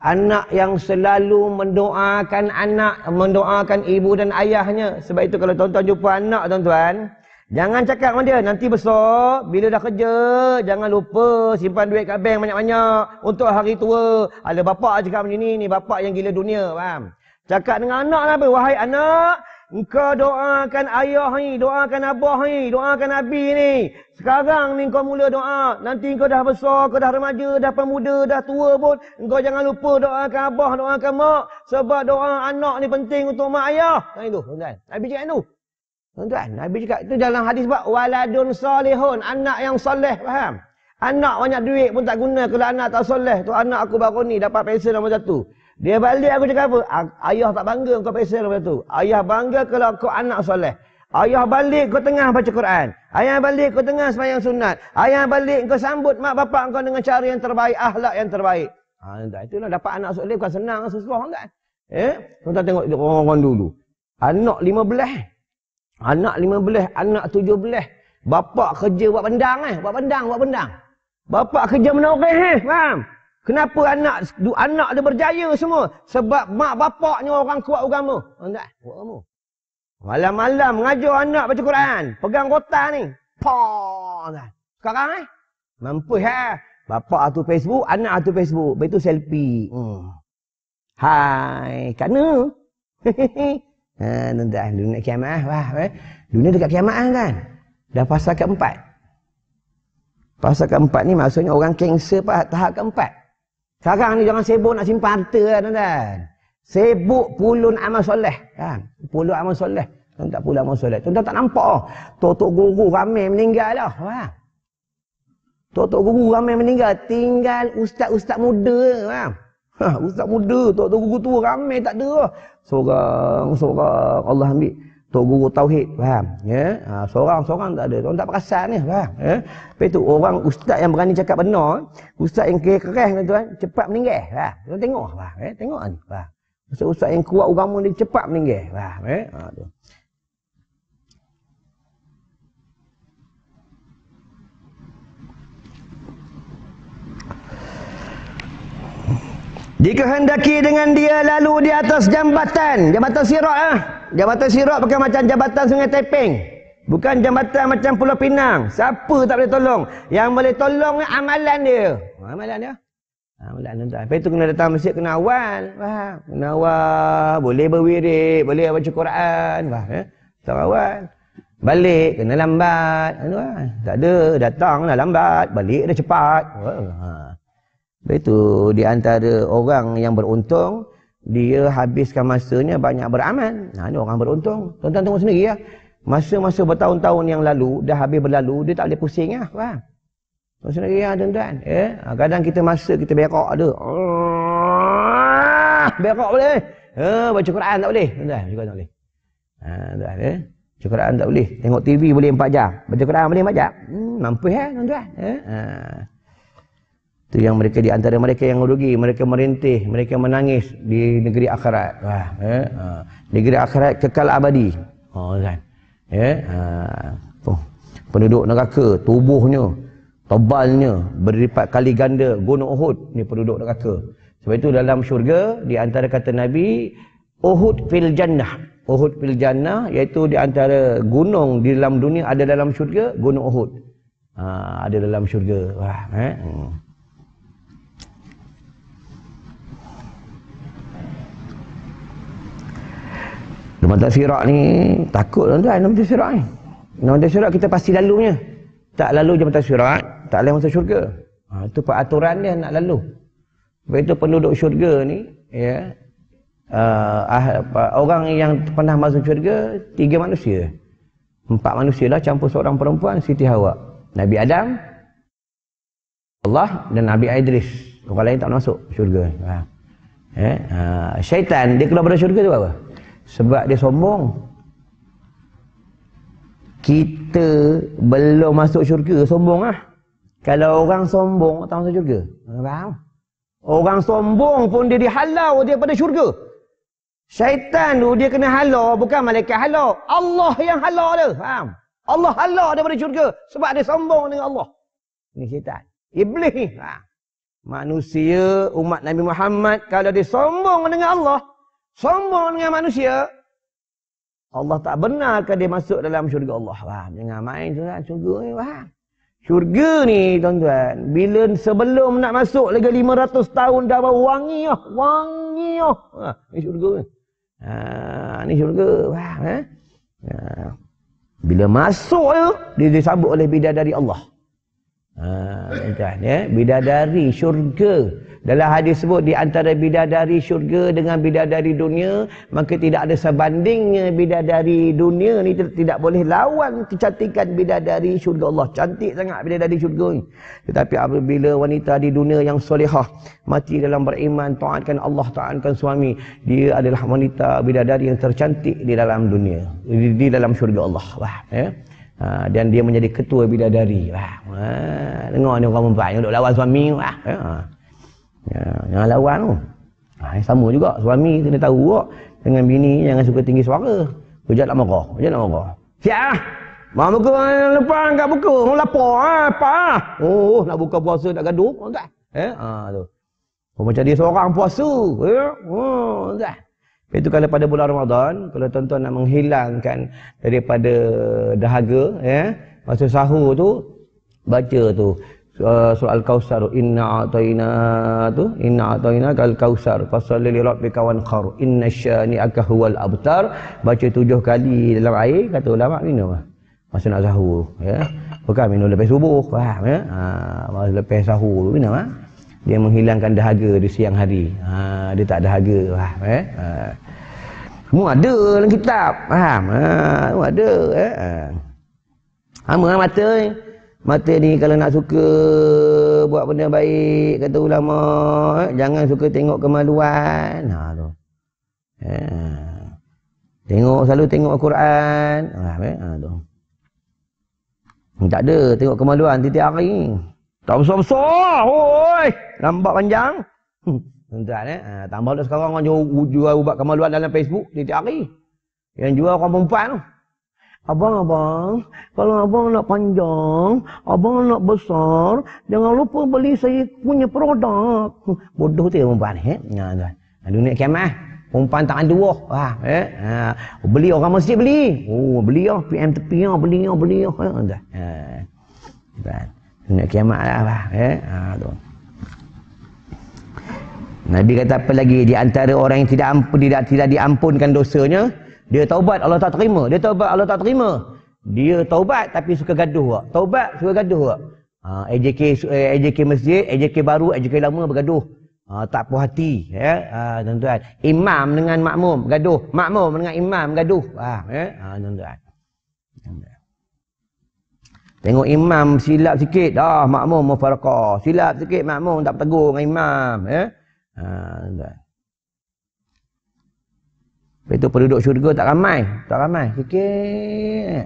Anak yang selalu mendoakan anak, mendoakan ibu dan ayahnya. Sebab itu kalau tuan-tuan jumpa anak tuan-tuan, Jangan cakap dengan dia, nanti besar, bila dah kerja, jangan lupa simpan duit kat bank banyak-banyak untuk hari tua. Ada bapak cakap macam ni, ni bapak yang gila dunia, faham? Cakap dengan anak lah, wahai anak, engkau doakan ayah ni, doakan abah ni, doakan nabi ni. Sekarang ni kau mula doa, nanti kau dah besar, kau dah remaja, dah pemuda, dah tua pun, engkau jangan lupa doakan abah, doakan mak. Sebab doa anak ni penting untuk mak ayah. Nah itu, tuan. Nabi cakap itu. Tuan-tuan, Nabi cakap itu dalam hadis sebab waladun solehun, anak yang soleh, faham? Anak banyak duit pun tak guna kalau anak tak soleh. Tu anak aku baru ni dapat pensel nombor satu. Dia balik aku cakap apa? Ayah tak bangga kau pensel nombor satu. Ayah bangga kalau kau anak soleh. Ayah balik kau tengah baca Quran. Ayah balik kau tengah sembahyang sunat. Ayah balik kau sambut mak bapak kau dengan cara yang terbaik, akhlak yang terbaik. Ha, itulah dapat anak soleh bukan senang susah kan? Eh, tuan tengok orang-orang dulu. Anak lima belah. Anak lima belah, anak tujuh belah. Bapak kerja buat bendang eh. Buat bendang, buat bendang. Bapak kerja menoreh eh. Faham? Kenapa anak anak dia berjaya semua? Sebab mak bapaknya orang kuat agama. Oh, tak? Kuat agama. Malam-malam mengajar anak baca Quran. Pegang kota ni. Pah. Sekarang eh. Mampu ha. Bapak tu Facebook, anak tu Facebook. Lepas tu selfie. Hmm. Hai. Kana. Hehehe. Ha, tuan-tuan, dunia kiamat wah, eh? Dunia dekat kiamat kan? Dah fasa keempat. Fasa keempat ni maksudnya orang kanser tahap keempat. Sekarang ni jangan sibuk nak simpan harta lah, tuan-tuan. Sibuk pulun amal soleh. Kan? Pulun amal soleh. Tuan tak pulun amal soleh. Tuan-tuan tak nampak oh. Tok-tok guru ramai meninggal dah. Wah. Tok-tok guru ramai meninggal. Tinggal ustaz-ustaz muda. Wah. Ha, ustaz muda, tok tok guru tua ramai tak ada. Seorang seorang Allah ambil tok guru tauhid, faham? Ya. Ha, seorang seorang tak ada. Orang tak perasan ni, faham? Ya. Lepas tu orang ustaz yang berani cakap benar, ustaz yang keras tuan, cepat meninggal, faham? Tuan tengok, faham? Ya, tengok ni, faham? Ustaz-ustaz yang kuat agama dia cepat meninggal, faham? Ya. Ha, tu. Dikehendaki dengan dia lalu di atas jambatan. Jambatan sirat ah. Jambatan sirat bukan macam jambatan sungai Tepeng. Bukan jambatan macam Pulau Pinang. Siapa tak boleh tolong? Yang boleh tolong ni amalan dia. Amalan dia. Amalan tuan. Lepas itu kena datang masjid kena awal. Faham? Kena awal. Boleh berwirid. Boleh baca Quran. Faham? Eh? Tak awal. Balik kena lambat. Tak ada. Datang lah lambat. Balik dah cepat. Ha. Itu di antara orang yang beruntung, dia habiskan masanya banyak beramal. Nah, ini orang beruntung. Tuan-tuan tengok sendiri ya. Masa-masa bertahun-tahun yang lalu, dah habis berlalu, dia tak boleh pusing lah. Faham? Tengok sendiri ya tuan-tuan. Eh? Kadang kita masa kita berak ada. Berak boleh. Eh, baca Quran tak boleh. Tuan-tuan, baca Quran tak boleh. Ha, tuan, eh? Baca Quran tak boleh. Tengok TV boleh 4 jam. Baca Quran boleh 4 jam. Hmm, mampu ya tuan-tuan. Eh? Ha. Itu yang mereka di antara mereka yang rugi, mereka merintih, mereka menangis di negeri akhirat. Wah, eh, ha. negeri akhirat kekal abadi. Oh kan. Ya, ha. oh. penduduk neraka, tubuhnya, tebalnya berlipat kali ganda gunung Uhud ni penduduk neraka. Sebab itu dalam syurga di antara kata Nabi Uhud fil jannah. Uhud fil jannah iaitu di antara gunung di dalam dunia ada dalam syurga gunung Uhud. Ha, ada dalam syurga. Wah, eh. Hmm. Nama Sirak ni takut tuan-tuan nama Sirak ni. Nama Sirak kita pasti lalunya. Tak lalu jam Sirak, tak boleh masuk syurga. Ha, itu peraturan dia nak lalu. Sebab itu penduduk syurga ni, ya, uh, orang yang pernah masuk syurga, tiga manusia. Empat manusia lah campur seorang perempuan, Siti Hawa. Nabi Adam, Allah dan Nabi Idris. Orang lain tak masuk syurga. Ha. Eh, uh, syaitan, dia keluar dari syurga tu apa? Sebab dia sombong. Kita belum masuk syurga, sombong lah. Kalau orang sombong, tak masuk syurga. Faham? Orang sombong pun dia dihalau daripada syurga. Syaitan tu dia kena halau, bukan malaikat halau. Allah yang halau dia. Faham? Allah halau daripada syurga. Sebab dia sombong dengan Allah. Ini syaitan. Iblis. Ha. Manusia, umat Nabi Muhammad, kalau dia sombong dengan Allah, sombong dengan manusia, Allah tak benarkan dia masuk dalam syurga Allah. Faham? Jangan main syurga ni. Faham? Syurga ni tuan-tuan, bila sebelum nak masuk lagi 500 tahun dah bau wangi ah, wangi ah. Ni syurga ni. Ha, ni syurga. Wah, eh? Ha. Bila masuk tu, dia disambut oleh bidadari Allah. Ha, tuan-tuan ya, bidadari syurga. Dalam hadis sebut di antara bidadari syurga dengan bidadari dunia, maka tidak ada sebandingnya bidadari dunia ni tidak boleh lawan kecantikan bidadari syurga Allah. Cantik sangat bidadari syurga ni. Tetapi apabila wanita di dunia yang solehah, mati dalam beriman, taatkan Allah, taatkan suami, dia adalah wanita bidadari yang tercantik di dalam dunia, di, di dalam syurga Allah. Wah, ya. Ha, dan dia menjadi ketua bidadari. Wah, ha, dengar ni orang perempuan yang duduk lawan suami. Wah, ya. Ya, jangan lawan tu. Ha, sama juga. Suami kena tahu juga. Dengan bini jangan suka tinggi suara. Hujat nak marah. Hujat nak marah. Siap lah. Mak buka lepas kat buka. Mau lapar ha, apa Oh, nak buka puasa nak gaduh. Oh, tak? Eh, ha, tu. Oh, macam dia seorang puasa. Eh, oh, tak? Itu kalau pada bulan Ramadan, kalau tuan-tuan nak menghilangkan daripada dahaga, ya, masa sahur tu, baca tu, surah Al-Kausar inna a'tayna tu inna a'tayna al-kausar fasalli li rabbika wanhar inna syani'aka huwal abtar. Baca tujuh kali dalam air kata ulama minum masa nak sahur ya. Bukan minum lepas subuh faham ya? Ha masa lepas sahur minum ha? dia menghilangkan dahaga di siang hari. Ha dia tak dahaga faham ya? Ha. semua ada dalam kitab faham ha. Semua ada ya? Ha. sama mata ni Mata ni kalau nak suka buat benda baik, kata ulama, eh, jangan suka tengok kemaluan. Ha tu. Eh. Tengok selalu tengok Al-Quran. Ha, eh? ha tu. Tak ada tengok kemaluan tiap hari. Tak besar-besar. Oi, nampak panjang. Tuan-tuan eh, ha, tambah dah sekarang orang jual, jual ubat kemaluan dalam Facebook tiap hari. Yang jual orang perempuan tu. Abang-abang, kalau abang nak panjang, abang nak besar, jangan lupa beli saya punya produk. Bodoh tu perempuan eh. Nah, nah. Dunia kiamat. Perempuan tak ada wah. Ha, eh. Ha. Beli orang masjid beli. Oh, beli ah PM tepi ah, beli ah, beli ah. Ha, dah. Ha. Dunia kiamat lah. Eh. Ha, tu. Nabi kata apa lagi di antara orang yang tidak ampun tidak tidak diampunkan dosanya dia taubat Allah tak terima. Dia taubat Allah tak terima. Dia taubat tapi suka gaduh. Taubat suka gaduh. Ha, AJK, eh, AJK masjid, AJK baru, AJK lama bergaduh. Ha, tak puas hati. Ya? Ha, tuan-tuan. Imam dengan makmum bergaduh. Makmum dengan imam bergaduh. Ha, ya? ha, tuan-tuan. Tengok imam silap sikit. Dah makmum mufarakah. Silap sikit makmum tak bertegur dengan imam. Ya? Ha, tuan-tuan. Itu penduduk syurga tak ramai. Tak ramai. Sikit.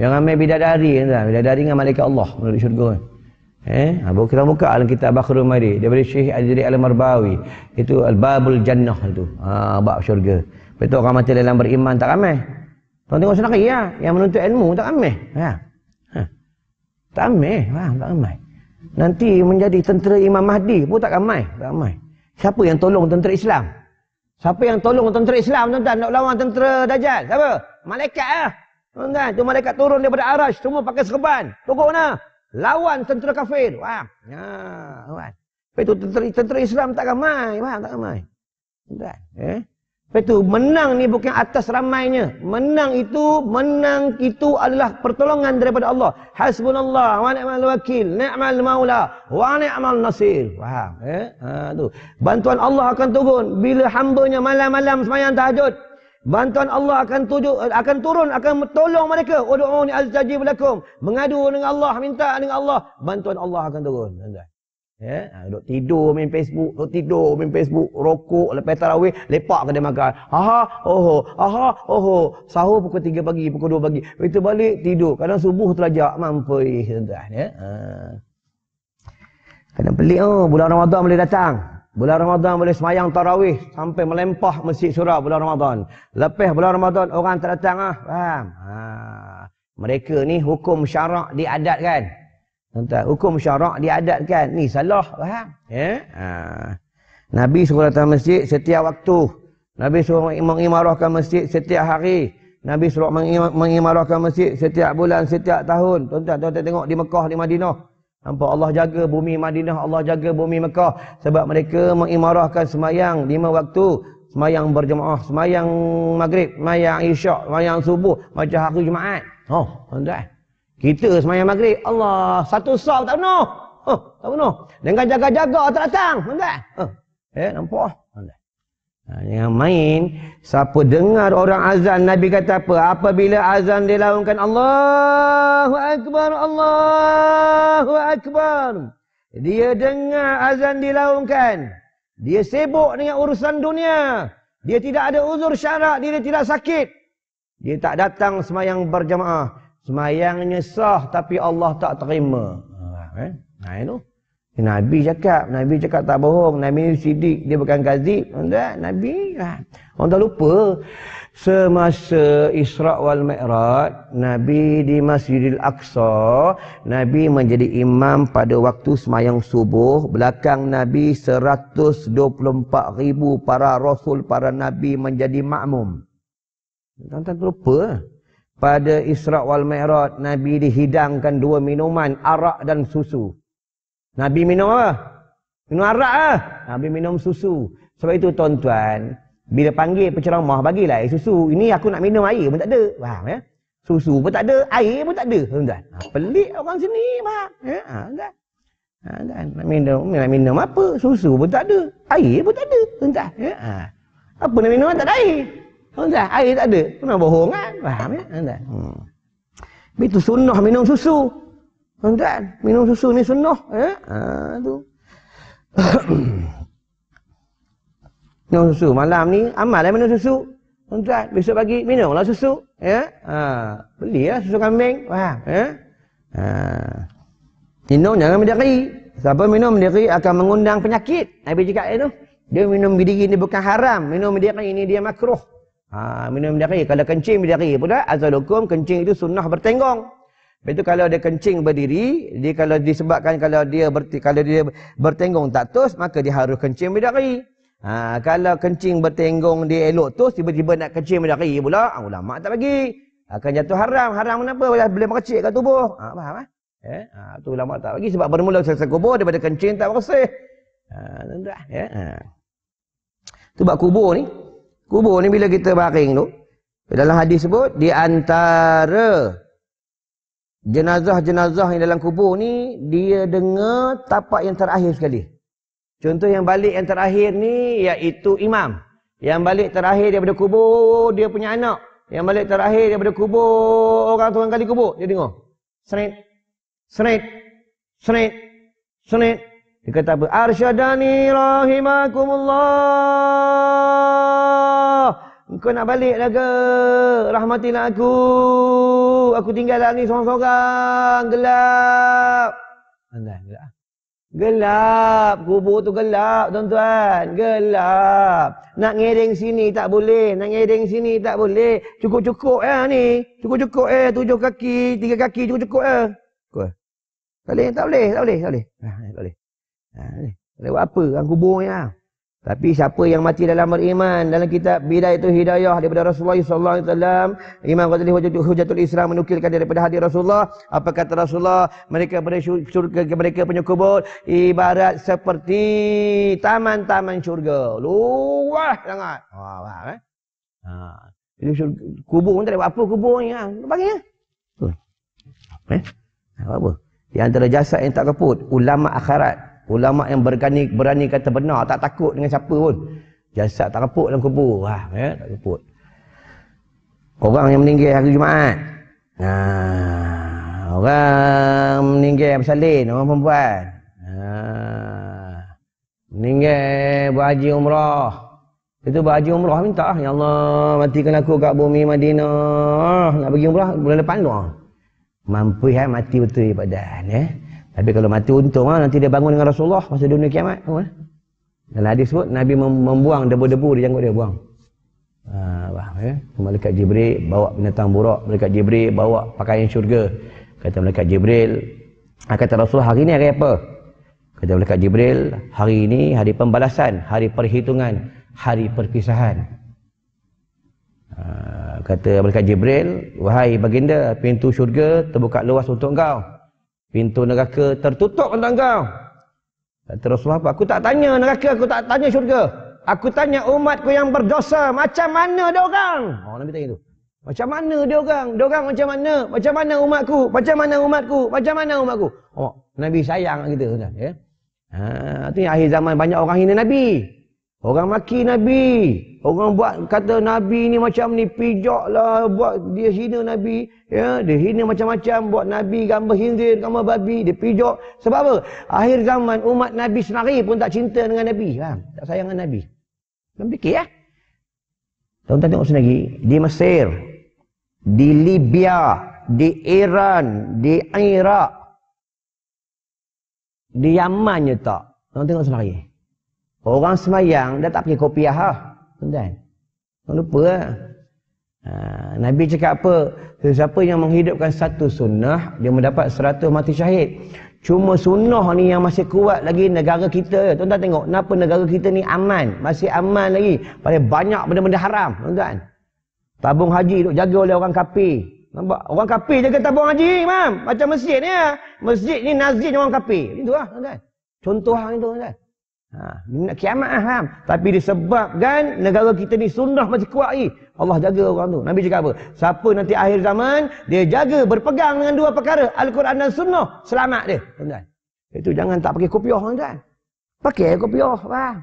Yang ramai bidadari. Kan? Bidadari dengan malaikat Allah. Penduduk syurga. Eh, ha, kita buka dalam kitab Bakhrul Mari daripada Syekh Azri Al-Marbawi. Itu Al-Babul Jannah itu. Ha, bab syurga. Betul orang mati dalam beriman tak ramai. Tuan tengok sendiri ya, yang menuntut ilmu tak ramai. Ha. ha. Tak ramai, ha, tak ramai. Nanti menjadi tentera Imam Mahdi pun tak ramai, tak ramai. Siapa yang tolong tentera Islam? Siapa yang tolong tentera Islam tuan-tuan nak lawan tentera Dajjal? Siapa? Malaikat ah. Tuan-tuan, tu malaikat turun daripada arash, semua pakai serban. Turun nah. Lawan tentera kafir. Wah. Ya, tuan. Tu tentera, tentera Islam tak ramai, wah, tak ramai. Tuan, eh? Lepas tu menang ni bukan atas ramainya. Menang itu, menang itu adalah pertolongan daripada Allah. Hasbunallah wa ni'mal wakil, ni'mal maula wa ni'mal nasir. Faham? Eh? Ha, tu. Bantuan Allah akan turun bila hambanya malam-malam semayang tahajud. Bantuan Allah akan tuju, akan turun, akan tolong mereka. Udu'uni aztajib lakum. Mengadu dengan Allah, minta dengan Allah. Bantuan Allah akan turun. Ya, ha, duk tidur main Facebook, duk tidur main Facebook, rokok lepas tarawih, lepak kedai makan. Aha, oho, aha, oho. Sahur pukul 3 pagi, pukul 2 pagi. Itu balik tidur. Kadang subuh terajak mampu tuan-tuan ya. Ha. Kadang pelik oh, bulan Ramadan boleh datang. Bulan Ramadan boleh semayang tarawih sampai melempah masjid surah bulan Ramadan. Lepas bulan Ramadan orang tak datang ah, faham? Ha. Mereka ni hukum syarak diadatkan. Tuan-tuan, hukum syarak diadatkan. Ni salah, faham? Ya? Ha. Nabi suruh datang masjid setiap waktu. Nabi suruh mengimarahkan masjid setiap hari. Nabi suruh mengimarahkan masjid setiap bulan, setiap tahun. Tuan-tuan, tuan-tuan tengok di Mekah, di Madinah. Nampak Allah jaga bumi Madinah, Allah jaga bumi Mekah. Sebab mereka mengimarahkan semayang lima waktu. Semayang berjemaah, semayang maghrib, semayang isyak, semayang subuh. Macam hari Jumaat. Oh, tuan-tuan. Kita semayang maghrib, Allah, satu sah tak penuh. Huh, tak penuh. Dengan jaga-jaga tak datang. Tuan-tuan. Huh. Eh, nampak? Ha, yang main, siapa dengar orang azan, Nabi kata apa? Apabila azan dilaungkan, Allahu Akbar, Allahu Akbar. Dia dengar azan dilaungkan. Dia sibuk dengan urusan dunia. Dia tidak ada uzur syarak, dia tidak sakit. Dia tak datang semayang berjamaah. Semayangnya sah tapi Allah tak terima. Ha, eh? Nah, itu. Nabi cakap, Nabi cakap tak bohong. Nabi sidik, dia bukan kazib. Tak, Nabi. Ha. Orang tak lupa. Semasa Isra' wal Mi'raj, Nabi di Masjidil Aqsa, Nabi menjadi imam pada waktu semayang subuh. Belakang Nabi 124 ribu para rasul, para Nabi menjadi makmum. Tuan-tuan lupa pada Isra' wal Mi'raj Nabi dihidangkan dua minuman arak dan susu. Nabi minum apa? Minum arak ah. Nabi minum susu. Sebab itu tuan-tuan, bila panggil penceramah bagilah air susu. Ini aku nak minum air pun tak ada. Faham ya? Susu pun tak ada, air pun tak ada. Tuan-tuan. Ha, pelik orang sini, faham? Ya, ha, tuan. Ha, tuan. Nak minum, nak minum apa? Susu pun tak ada, air pun tak ada. Tuan-tuan. Ya, ha. Apa nak minum tak ada air? Tuan-tuan, air tak ada. Kena bohong kan? Faham ya? Tuan-tuan. Hmm. Itu sunnah minum susu. Tuan-tuan, minum susu ni sunnah. Ya? Ha, tu. minum susu. Malam ni, amal lah minum susu. Tuan-tuan, besok pagi minumlah susu. Ya? Ha. Belilah susu kambing. Faham? Ya? Ha. Minum jangan mendiri. Siapa minum mendiri akan mengundang penyakit. Nabi cakap itu. Dia minum berdiri ni bukan haram. Minum berdiri ini dia makruh. Ha, minum berdiri. Kalau kencing berdiri pula, azal hukum, kencing itu sunnah bertenggong. Itu kalau dia kencing berdiri, dia kalau disebabkan kalau dia ber, kalau dia bertenggong tak tus, maka dia harus kencing berdiri. Ha, kalau kencing bertenggong dia elok tus, tiba-tiba nak kencing berdiri pula, ha, ulama tak bagi. Akan jatuh haram. Haram kenapa? Boleh meracik kat tubuh. Ha, faham eh? Eh, ha, tu ulama tak bagi sebab bermula selesai kubur daripada kencing tak bersih. Ha, tuan-tuan, ya. Ha. Tu bab kubur ni, Kubur ni bila kita baring tu, dalam hadis sebut, di antara jenazah-jenazah yang dalam kubur ni, dia dengar tapak yang terakhir sekali. Contoh yang balik yang terakhir ni, iaitu imam. Yang balik terakhir daripada kubur, dia punya anak. Yang balik terakhir daripada kubur, orang tuan kali kubur, dia dengar. Serit, serit, serit, serit. Dia kata apa? Arsyadani rahimakumullah. Engkau nak balik lah ke? Rahmatilah aku. Aku tinggal dalam ni seorang-seorang. Gelap. Anda, gelap. Gelap. Kubur tu gelap, tuan-tuan. Gelap. Nak ngedeng sini tak boleh. Nak ngedeng sini tak boleh. Cukup-cukup ya ni. Cukup-cukup eh. Tujuh kaki, tiga kaki. Cukup-cukup eh. Tak boleh, tak boleh, tak boleh. Tak boleh. Tak boleh. Ha, ni. Lewat apa? Kan kubur ni lah. Tapi siapa yang mati dalam beriman dalam kitab Bidayah itu Hidayah daripada Rasulullah sallallahu alaihi wasallam, Imam Ghazali Hujatul, Islam menukilkan daripada hadis Rasulullah, apa kata Rasulullah, mereka pada syurga mereka punya kubur ibarat seperti taman-taman syurga. Luah sangat. Ha, faham eh? Ha. Jadi kubur pun tak ada apa kubur ni ha. Bagi ya. Eh? Apa apa? Di antara jasad yang tak kaput, ulama akhirat Ulama yang berani berani kata benar, tak takut dengan siapa pun. Jasad tak kepuk dalam kubur. Ha, ya, tak kepuk. Orang yang meninggal hari Jumaat. Ha, orang meninggal bersalin, orang perempuan. Ha, meninggal berhaji umrah. Itu berhaji umrah minta. Ya Allah, matikan aku kat bumi Madinah. Nak pergi umrah bulan depan. Mampu ya mati betul ibadah. Ya. Tapi kalau mati untung ha, nanti dia bangun dengan Rasulullah masa dunia kiamat. Ha? Dalam hadis sebut Nabi membuang debu-debu di janggut dia buang. Bah, ya? Malaikat Jibril bawa binatang burak, malaikat Jibril bawa pakaian syurga. Kata malaikat Jibril, ha, kata Rasulullah hari ini hari apa? Kata malaikat Jibril, hari ini hari pembalasan, hari perhitungan, hari perpisahan. Ha, kata malaikat Jibril, wahai baginda, pintu syurga terbuka luas untuk engkau. Pintu neraka tertutup untuk engkau. Kata Rasulullah? Aku tak tanya neraka, aku tak tanya syurga. Aku tanya umatku yang berdosa, macam mana dia orang? Oh, Nabi tanya itu. Macam mana dia orang? Dia orang macam mana? Macam mana umatku? Macam mana umatku? Macam mana umatku? Oh, Nabi sayang kita. Ya? Ha, itu akhir zaman banyak orang hina Nabi. Orang maki Nabi. Orang buat kata Nabi ni macam ni pijak lah. Buat dia hina Nabi. Ya, dia hina macam-macam. Buat Nabi gambar hindir, gambar babi. Dia pijak. Sebab apa? Akhir zaman umat Nabi sendiri pun tak cinta dengan Nabi. Faham? Tak sayang dengan Nabi. Kau fikir ya? Tuan-tuan tengok sendiri. Di Mesir. Di Libya. Di Iran. Di Iraq. Di Yaman je tak. Tuan tengok sendiri. Orang semayang dah tak pakai kopiah lah. Tuan-tuan. Jangan lupa lah. Ha, Nabi cakap apa? Siapa yang menghidupkan satu sunnah, dia mendapat seratus mati syahid. Cuma sunnah ni yang masih kuat lagi negara kita. Tuan-tuan tengok, kenapa negara kita ni aman? Masih aman lagi. Pada banyak benda-benda haram. Tuan-tuan. Tabung haji duk jaga oleh orang kafir. Nampak? Orang kafir jaga tabung haji, mam. Macam masjid ni ya. Masjid ni nazir orang kafir. Itu lah, tuan-tuan. Contoh hang itu, tuan-tuan. Ha, kiamat lah, faham? Tapi disebabkan negara kita ni sunnah masih kuat lagi. Allah jaga orang tu. Nabi cakap apa? Siapa nanti akhir zaman, dia jaga berpegang dengan dua perkara. Al-Quran dan sunnah. Selamat dia. Tuan-tuan. Itu jangan tak pakai kopiah, tuan-tuan. Pakai kopiah, faham?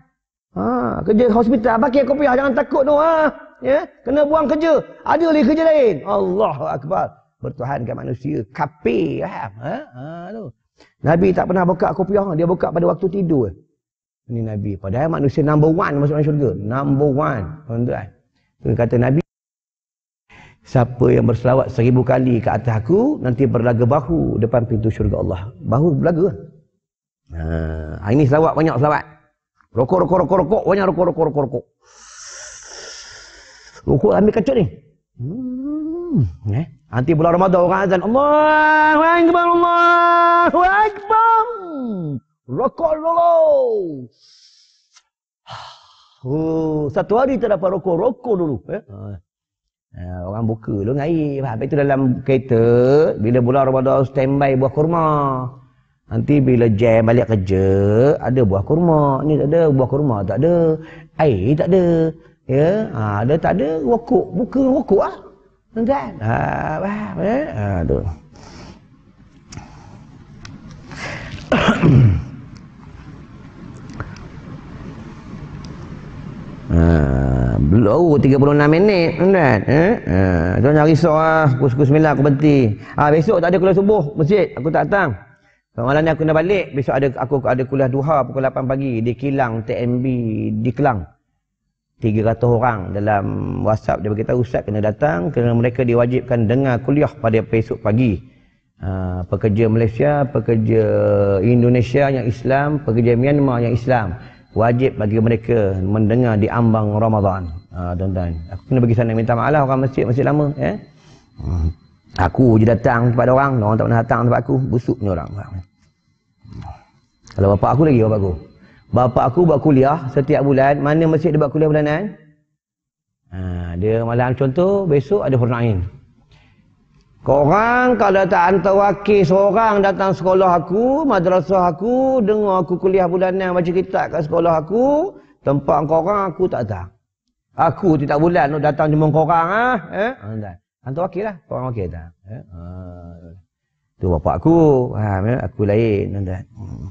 Ha, kerja hospital, pakai kopiah. Jangan takut tu. Ha. Ya? Kena buang kerja. Ada lagi kerja lain. Allah Akbar. Bertuhankan manusia. Kapir, faham? Ha? Ha, tu. Nabi tak pernah buka kopiah. Dia buka pada waktu tidur. Ini Nabi. Padahal manusia number one masuk dalam syurga. Number one. Tuan-tuan. Itu kata Nabi. Siapa yang berselawat seribu kali ke atas aku, nanti berlaga bahu depan pintu syurga Allah. Bahu berlaga. Ha, ini selawat banyak selawat. Rokok, rokok, rokok, rokok. Banyak rokok, rokok, rokok, rokok. Rokok ambil kacut ni. Hmm. Eh? Nanti bulan Ramadan orang azan. Allahu Akbar, Allahu Akbar. Rokok dulu. Oh, satu hari tak dapat rokok, rokok dulu. Eh? Ha, orang buka dulu dengan air. Habis itu dalam kereta, bila bulan Ramadan standby buah kurma. Nanti bila jam balik kerja, ada buah kurma. Ni tak ada, buah kurma tak ada. Air tak ada. Ya, ha, ada tak ada, rokok. Buka rokok lah. Tuan-tuan. Ha, faham, eh? Ha, tu. Ha, belum 36 minit tuan ha tuan jangan risau ah pukul 9 aku berhenti. Ha besok tak ada kuliah subuh masjid. Aku tak datang. Malam ni aku nak balik. Besok ada aku ada kuliah duha pukul 8 pagi di Kilang TMB di Kelang. 300 orang dalam WhatsApp. Dia beritahu ustaz kena datang kerana mereka diwajibkan dengar kuliah pada besok pagi. Ha, pekerja Malaysia pekerja Indonesia yang Islam pekerja Myanmar yang Islam wajib bagi mereka mendengar di ambang Ramadan. Ha, tuan-tuan. Aku kena pergi sana minta maaf lah orang masjid, masjid lama. Eh? Hmm. Aku je datang kepada orang, orang tak pernah datang tempat aku. Busuknya orang. Kalau bapak aku lagi, bapak aku. Bapa aku buat kuliah setiap bulan. Mana masjid dia buat kuliah bulanan? Ha, dia malam contoh, besok ada Hurnain. Korang kalau tak hantar wakil seorang datang sekolah aku, madrasah aku, dengar aku kuliah bulanan baca kitab kat sekolah aku, tempat korang aku tak datang. Aku tidak bulan nak datang jumpa korang ah. Eh? Ha, hantar wakil lah, korang wakil datang. Eh? Ha. Tu bapak aku, ha, aku lain. Hmm.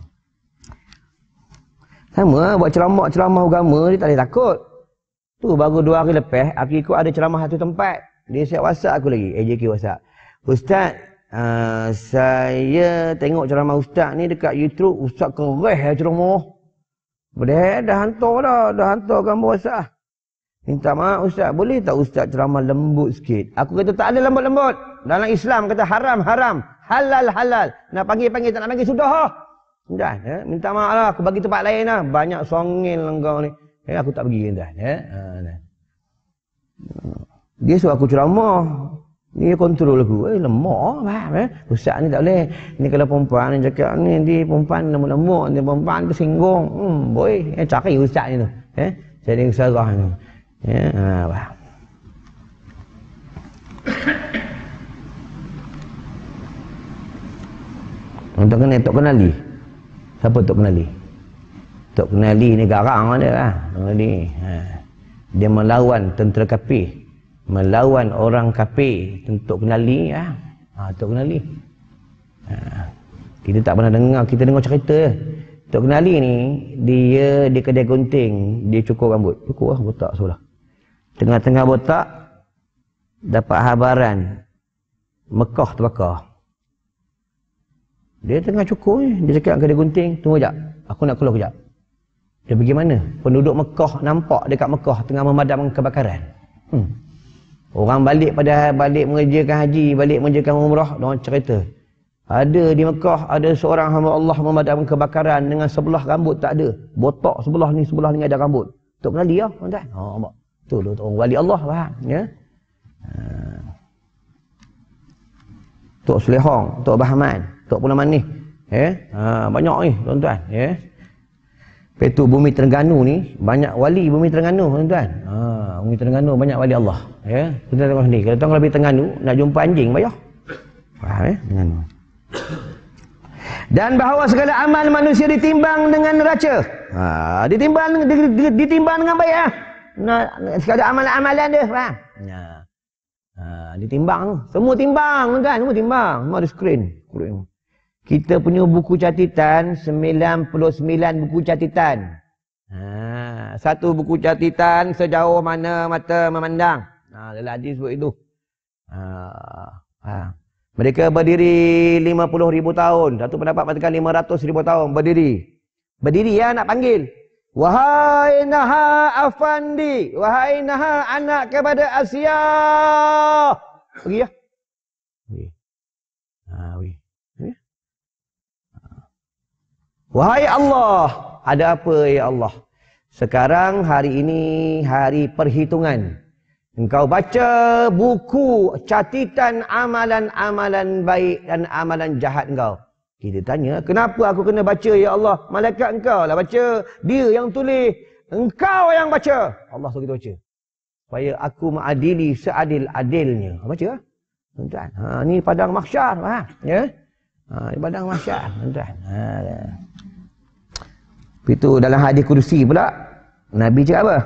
Sama buat ceramah-ceramah agama, dia tak boleh takut. Tu baru dua hari lepas, aku ikut ada ceramah satu tempat. Dia siap WhatsApp aku lagi, AJK WhatsApp. Ustaz, uh, saya tengok ceramah Ustaz ni dekat YouTube, Ustaz kereh ya ceramah. Boleh, dah hantar dah, dah hantar gambar WhatsApp. Minta maaf Ustaz, boleh tak Ustaz ceramah lembut sikit? Aku kata tak ada lembut-lembut. Dalam Islam kata haram, haram. Halal, halal. Nak panggil-panggil, tak nak panggil, sudah lah. Dah, ya? minta maaf lah, aku bagi tempat lain lah. Banyak songil engkau ni. Ya, aku tak pergi, dah. Ya? Ha, dah. Dia suruh aku ceramah. Ni kontrol aku. Eh, lemah. Faham, eh? Ustaz ni tak boleh. Ni kalau perempuan ni cakap ni, dia perempuan lemuk-lemuk. Dia perempuan tu singgung. Hmm, boleh. Eh, cakap ustaz ni tu. Eh? Jadi usarah ni. Ya, ha, faham. Untuk kenal, Tok Kenali. Siapa Tok Kenali? Tok Kenali ni garang dia lah. Ni. Ha. Dia melawan tentera kapir melawan orang kafir untuk kenali ya. Ha, untuk kenali. Ha, kita tak pernah dengar, kita dengar cerita. Tok Kenali ni, dia di kedai gunting, dia cukur rambut. Cukur lah botak sebelah. Tengah-tengah botak, dapat habaran Mekah terbakar. Dia tengah cukur ni, dia cakap kedai gunting, tunggu jap. Aku nak keluar kejap. Dia pergi mana? Penduduk Mekah nampak dekat Mekah tengah memadamkan kebakaran. Hmm. Orang balik pada balik mengerjakan haji, balik mengerjakan umrah, orang cerita. Ada di Mekah, ada seorang hamba Allah memadamkan kebakaran dengan sebelah rambut tak ada. Botak sebelah ni, sebelah ni ada rambut. Tok kenal dia, tuan-tuan. Ha, oh, tu tu orang wali Allah, faham? Ya? Ha. Tok Sulehong, Tok Bahman, Tok Pulau Manis. Ya? Ha, banyak ni, tuan-tuan. Ya? Lepas tu bumi Terengganu ni banyak wali bumi Terengganu tuan-tuan. Ha, bumi Terengganu banyak wali Allah. Ya. Kita tengok sini. Kalau tuan lebih Terengganu nak jumpa anjing bayar. Faham ya? Terengganu. Dan bahawa segala amal manusia ditimbang dengan neraca. Ha, ditimbang ditimbang dengan baik ah. Nah, segala amalan-amalan dia, faham? Ya. Ha, ditimbang. Semua timbang tuan, semua timbang. Semua ada skrin. Skrin. Kita punya buku catatan 99 buku catatan. Ha, satu buku catatan sejauh mana mata memandang. Ha, dalam hadis sebut itu. Ha, ha. Mereka berdiri 50 ribu tahun. Satu pendapat mengatakan 500 ribu tahun berdiri. Berdiri ya nak panggil. Wahai Naha Afandi. Wahai Naha anak kepada Asia. Pergi ya. Pergi. Ha, pergi. Wahai Allah, ada apa ya Allah? Sekarang hari ini hari perhitungan. Engkau baca buku catatan amalan-amalan baik dan amalan jahat engkau. Kita tanya, kenapa aku kena baca ya Allah? Malaikat engkau lah baca. Dia yang tulis. Engkau yang baca. Allah suruh kita baca. Supaya aku mengadili seadil-adilnya. Baca lah. Tuan-tuan. Ha, ni padang mahsyar. Ha, ya? ha, ni padang mahsyar. Tuan-tuan. Ha, itu dalam hadis kursi pula Nabi cakap apa?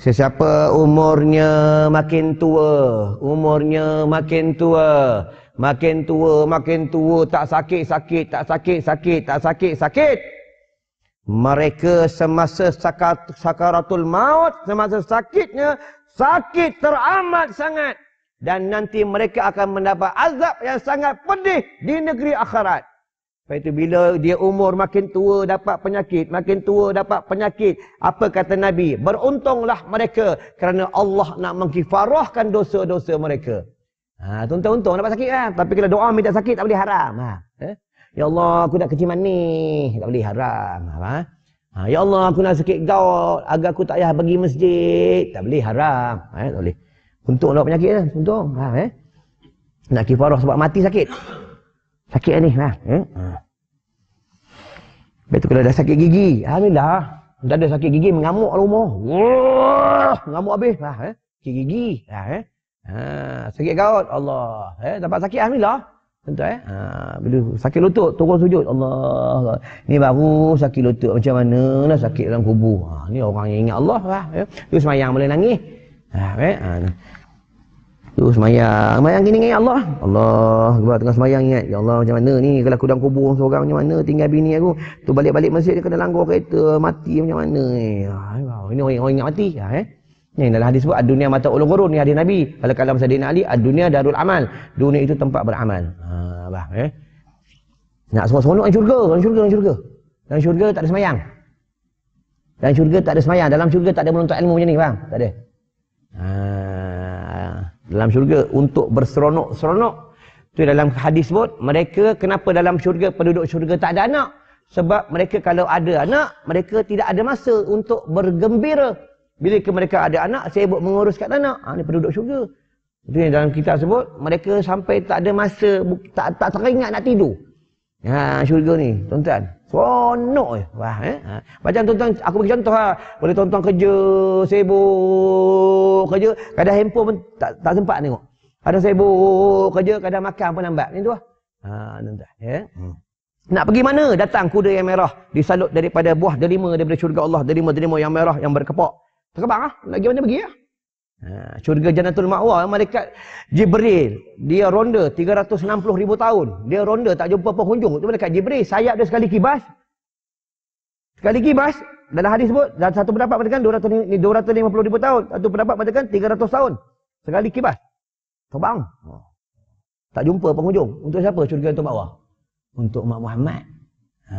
Sesiapa umurnya makin tua, umurnya makin tua, makin tua, makin tua, tak sakit, sakit, tak sakit, sakit, tak sakit, sakit. Mereka semasa sakat, sakaratul maut, semasa sakitnya, sakit teramat sangat. Dan nanti mereka akan mendapat azab yang sangat pedih di negeri akhirat. Lepas itu bila dia umur makin tua dapat penyakit, makin tua dapat penyakit. Apa kata Nabi? Beruntunglah mereka kerana Allah nak mengkifarahkan dosa-dosa mereka. Ha, untung-untung dapat sakit kan? Tapi kalau doa minta sakit tak boleh haram. Ha. Eh? Ya Allah aku nak kecil manis. Tak boleh haram. Ha? ha? Ya Allah aku nak sakit gaut agar aku tak payah pergi masjid. Tak boleh haram. Ha? Tak boleh. Untung dapat penyakit kan? Untung. Ha, eh? Nak kifarah sebab mati sakit. Sakit ni. Ha? Eh? ha. Betul kalau dah sakit gigi, alhamdulillah. Dah ada sakit gigi mengamuk rumah. Wah, mengamuk habis. Ha, eh? Sakit gigi. Ha, eh? ha, sakit gaut. Allah. Eh? Dapat sakit alhamdulillah. Tentu eh. Ha, bila sakit lutut, turun sujud. Allah. Ni baru sakit lutut macam mana lah sakit dalam kubur. Ha, ni orang yang ingat Allah. Ha, eh? Tu semayang boleh nangis. Ha, eh? ha, Tu semayang. Semayang gini ingat Allah. Allah. Sebab tengah semayang ingat. Ya Allah macam mana ni. Kalau aku dalam kubur seorang macam mana. Tinggal bini aku. Tu balik-balik masjid dia kena langgar kereta. Mati macam mana ni. Ha, ini orang, orang ingat mati. Ha, eh? Ni dalam hadis sebut. Dunia mata ulung gurun. Ni hadis Nabi. Kalau kalam Sayyidina Ali. Dunia darul amal. Dunia itu tempat beramal. Ha, bah, eh? Nak seronok-seronok dalam syurga. Dalam syurga. Dalam syurga. Dalam syurga tak ada semayang. Dalam syurga tak ada semayang. Dalam syurga tak ada menuntut ilmu macam ni. Faham? Tak ada. Ha, dalam syurga untuk berseronok-seronok. Itu dalam hadis sebut, mereka kenapa dalam syurga, penduduk syurga tak ada anak? Sebab mereka kalau ada anak, mereka tidak ada masa untuk bergembira. Bila mereka ada anak, sibuk menguruskan anak. Ha, ini penduduk syurga. Itu yang dalam kitab sebut, mereka sampai tak ada masa, tak, tak teringat nak tidur. Ha, syurga ni, tuan-tuan. Seronok je. Wah, eh? ha. Macam tuan-tuan, aku bagi contoh lah. Boleh tuan-tuan kerja, sibuk kerja. Kadang handphone pun tak, tak sempat tengok. Kadang sibuk kerja, kadang makan pun lambat. Macam tu lah. Ha, tuan-tuan. Ya? Hmm. Nak pergi mana? Datang kuda yang merah. Disalut daripada buah delima daripada syurga Allah. Delima-delima yang merah yang berkepak. Terbang lah. Lagi mana pergi lah. Ha, syurga Janatul Ma'wa, malaikat Jibril, dia ronda 360 ribu tahun. Dia ronda tak jumpa penghujung. Itu malaikat Jibril, sayap dia sekali kibas. Sekali kibas, dalam hadis sebut, dalam satu pendapat mengatakan 200, 250 ribu tahun. Satu pendapat mengatakan 300 tahun. Sekali kibas. Terbang. Tak jumpa penghujung. Untuk siapa syurga Janatul Ma'wa? Untuk Mak Muhammad. Ha.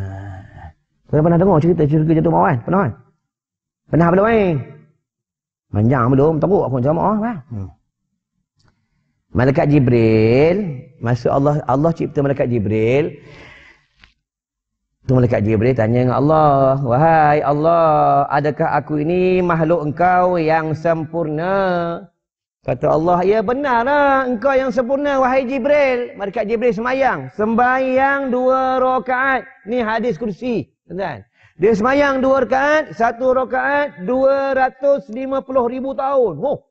Pernah, pernah dengar cerita syurga Janatul Ma'wa kan? Pernah kan? Pernah belum main? Panjang belum, teruk aku macam maaf lah. Hmm. Malaikat Jibril, masa Allah Allah cipta malaikat Jibril, tu malaikat Jibril tanya dengan Allah, "Wahai Allah, adakah aku ini makhluk engkau yang sempurna?" Kata Allah, "Ya benarlah engkau yang sempurna wahai Jibril." Malaikat Jibril semayang, sembahyang dua rakaat. Ni hadis kursi, tuan dia semayang dua rakaat, satu rakaat, dua ratus lima puluh ribu tahun. Oh.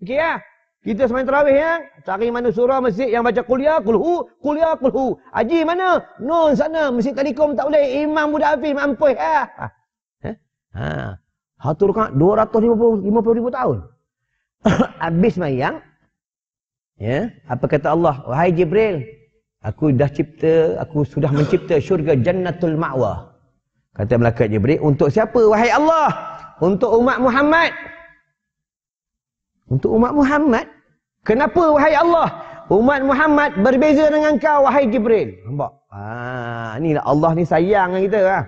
Okey ya? Kita semayang terawih ya? Cari mana surah masjid yang baca kuliah, kulhu, kuliah, kulhu. Haji mana? Nun sana, masjid talikom tak boleh. Imam budak hafiz, mampu ya? Ha. Ha. Satu rakaat, dua ratus lima puluh ribu tahun. Habis semayang. Ya, apa kata Allah? Wahai Jibril, aku dah cipta, aku sudah mencipta syurga Jannatul Ma'wah. Kata malaikat Jibril, untuk siapa wahai Allah? Untuk umat Muhammad. Untuk umat Muhammad? Kenapa wahai Allah? Umat Muhammad berbeza dengan kau wahai Jibril. Nampak? Ah, inilah Allah ni sayang dengan kita ah.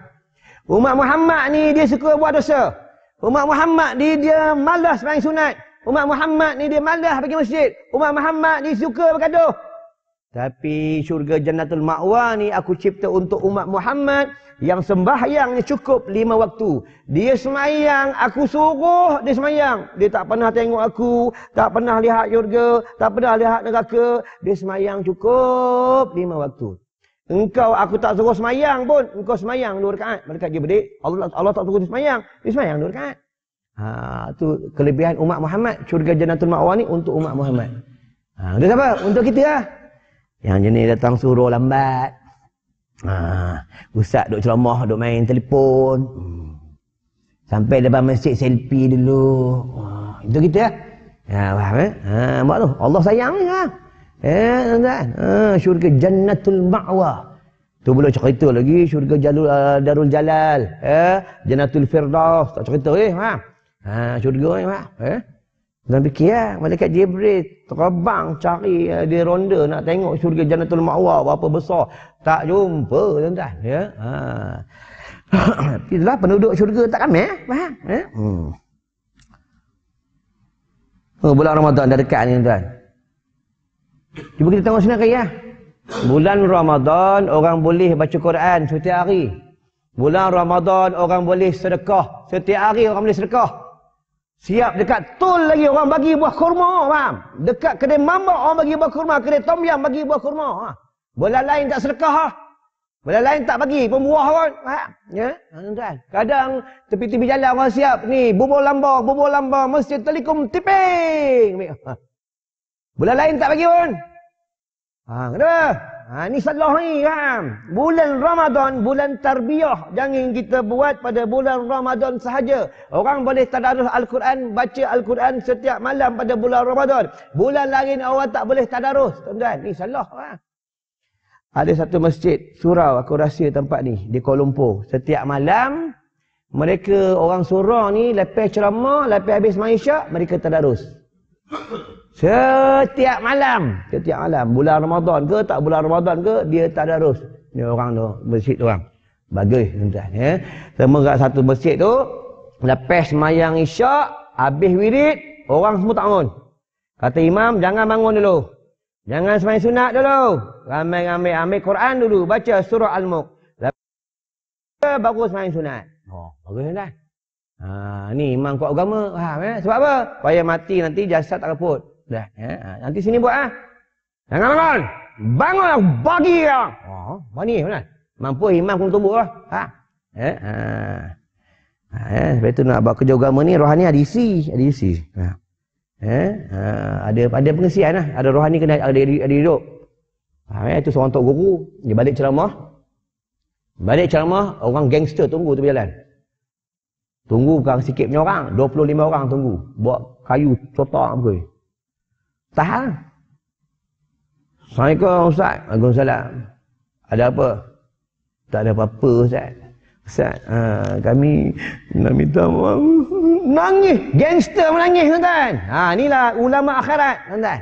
Umat Muhammad ni dia suka buat dosa. Umat Muhammad ni dia malas main sunat. Umat Muhammad ni dia malas pergi masjid. Umat Muhammad ni suka bergaduh. Tapi syurga Jannatul Ma'wa ni aku cipta untuk umat Muhammad yang sembahyangnya cukup lima waktu. Dia semayang, aku suruh dia semayang. Dia tak pernah tengok aku, tak pernah lihat syurga, tak pernah lihat neraka. Dia semayang cukup lima waktu. Engkau aku tak suruh semayang pun, engkau semayang dua rakaat. Mereka dia berdik, Allah, Allah tak suruh dia semayang, dia semayang dua rakaat. Ha, tu kelebihan umat Muhammad, syurga Jannatul Ma'wa ni untuk umat Muhammad. Ha, untuk siapa? Untuk kita lah. Yang jenis datang suruh lambat, Ha, ustaz duk ceramah, duk main telefon. Hmm. Sampai depan masjid selfie dulu. Ha, itu kita ya. Ha, faham eh? Ha, mak tu. Allah sayang ni ha. Eh, tuan Ha, syurga Jannatul Ma'wa. Tu boleh cerita lagi syurga Jalul uh, Darul Jalal, eh, Jannatul Firdaus, tak cerita eh, ha. Ha, syurga ni, ha. Eh? Dan fikir malaikat Jibril terbang cari uh, dia ronda nak tengok syurga Jannatul Ma'wa berapa besar. Tak jumpa tuan-tuan, ya. Ha. Itulah penduduk syurga tak ramai, eh? faham? Ya? Hmm. Oh, bulan Ramadan dah dekat ni tuan. Cuba kita tengok sini ya. Bulan Ramadan orang boleh baca Quran setiap hari. Bulan Ramadan orang boleh sedekah. Setiap hari orang boleh sedekah. Siap dekat tol lagi orang bagi buah kurma, faham? Dekat kedai mama orang bagi buah kurma, kedai tom yam bagi buah kurma. Ha. Bola lain tak sedekah. Ha. Bola lain tak bagi, pun. Faham? Ya? Ha, tuan Kadang tepi-tepi jalan orang siap. Ni, bubur lamba, bubur lamba, masjid telikum tiping. Ha. Bola lain tak bagi pun. Ha, kenapa? Ha, ni salah ni? Bulan Ramadan, bulan tarbiyah. Jangan kita buat pada bulan Ramadan sahaja. Orang boleh tadarus Al-Quran, baca Al-Quran setiap malam pada bulan Ramadan. Bulan lain orang tak boleh tadarus. Tuan-tuan, ni salah. Faham? Ada satu masjid surau aku rasa tempat ni di Kuala Lumpur. Setiap malam mereka orang surau ni lepas ceramah, lepas habis maisha, mereka tadarus. Setiap malam, setiap malam bulan Ramadan ke tak bulan Ramadan ke dia tadarus. Ni orang tu masjid tu orang. Bagus tuan ya. Semua kat satu masjid tu lepas semayang isyak, habis wirid, orang semua tak bangun. Kata imam jangan bangun dulu. Jangan semayang sunat dulu. Ramai-ramai ambil Quran dulu. Baca surah Al-Mulk. Baru semayang sunat. Oh, bagus kan? Ha, ni imam kuat agama. Faham eh? Sebab apa? Supaya mati nanti jasad tak kaput. Dah, ya? ha, nanti sini buat ah. Jangan bangun. Bangun lah. Bagi lah. Oh, mana mana? Mampu imam kena tubuh lah. Ha? Eh, ha. Ha, eh, sebab tu nak buat kerja agama ni rohani ada isi, ada isi. Ha. Eh, ha, ada ada pengesian lah. Ada rohani kena ada, ada, hidup. Ha, eh, itu seorang tok guru. Dia balik ceramah. Balik ceramah, orang gangster tunggu tu berjalan. Tunggu bukan sikit punya orang. 25 orang tunggu. Buat kayu cotak apa. Tahan. Assalamualaikum Ustaz. Waalaikumsalam. Ada apa? Tak ada apa-apa Ustaz. Ustaz, uh, kami nak minta maaf. Nangis. Gangster menangis, tuan-tuan. Ha, inilah ulama akhirat, tuan-tuan.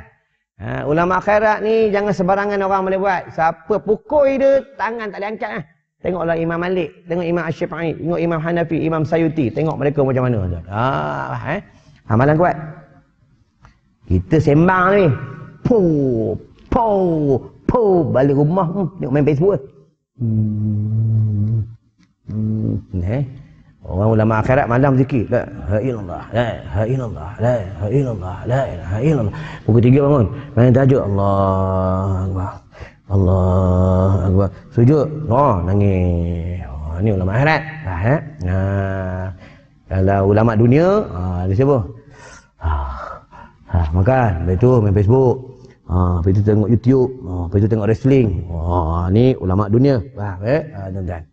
Ha, ulama akhirat ni jangan sebarangan orang boleh buat. Siapa pukul dia, tangan tak boleh angkat. Ha. Tengoklah Imam Malik, tengok Imam Ash-Syafi'i, tengok Imam Hanafi, Imam Sayuti. Tengok mereka macam mana. Ha, eh? Amalan kuat. Kita sembang ni. Po, po, po. Balik rumah, hmm, tengok main Facebook. Hmm. Hmm, eh. Orang ulama akhirat malam zikir. La ilaha illallah. La ilaha illallah. La ilaha illallah. La ilaha illallah. Pukul tiga bangun. Main tajuk Allah Akbar. Allah Akbar. Sujud. Oh, nangis. Oh, ni ulama akhirat. Ha, eh? Nah. Kalau ulama dunia, ha, dia siapa? Makan. Lepas tu main Facebook. Ha, lepas tu tengok YouTube. Ha, lepas tu tengok wrestling. Ha, ni ulama dunia. Faham eh? Ha, tuan-tuan.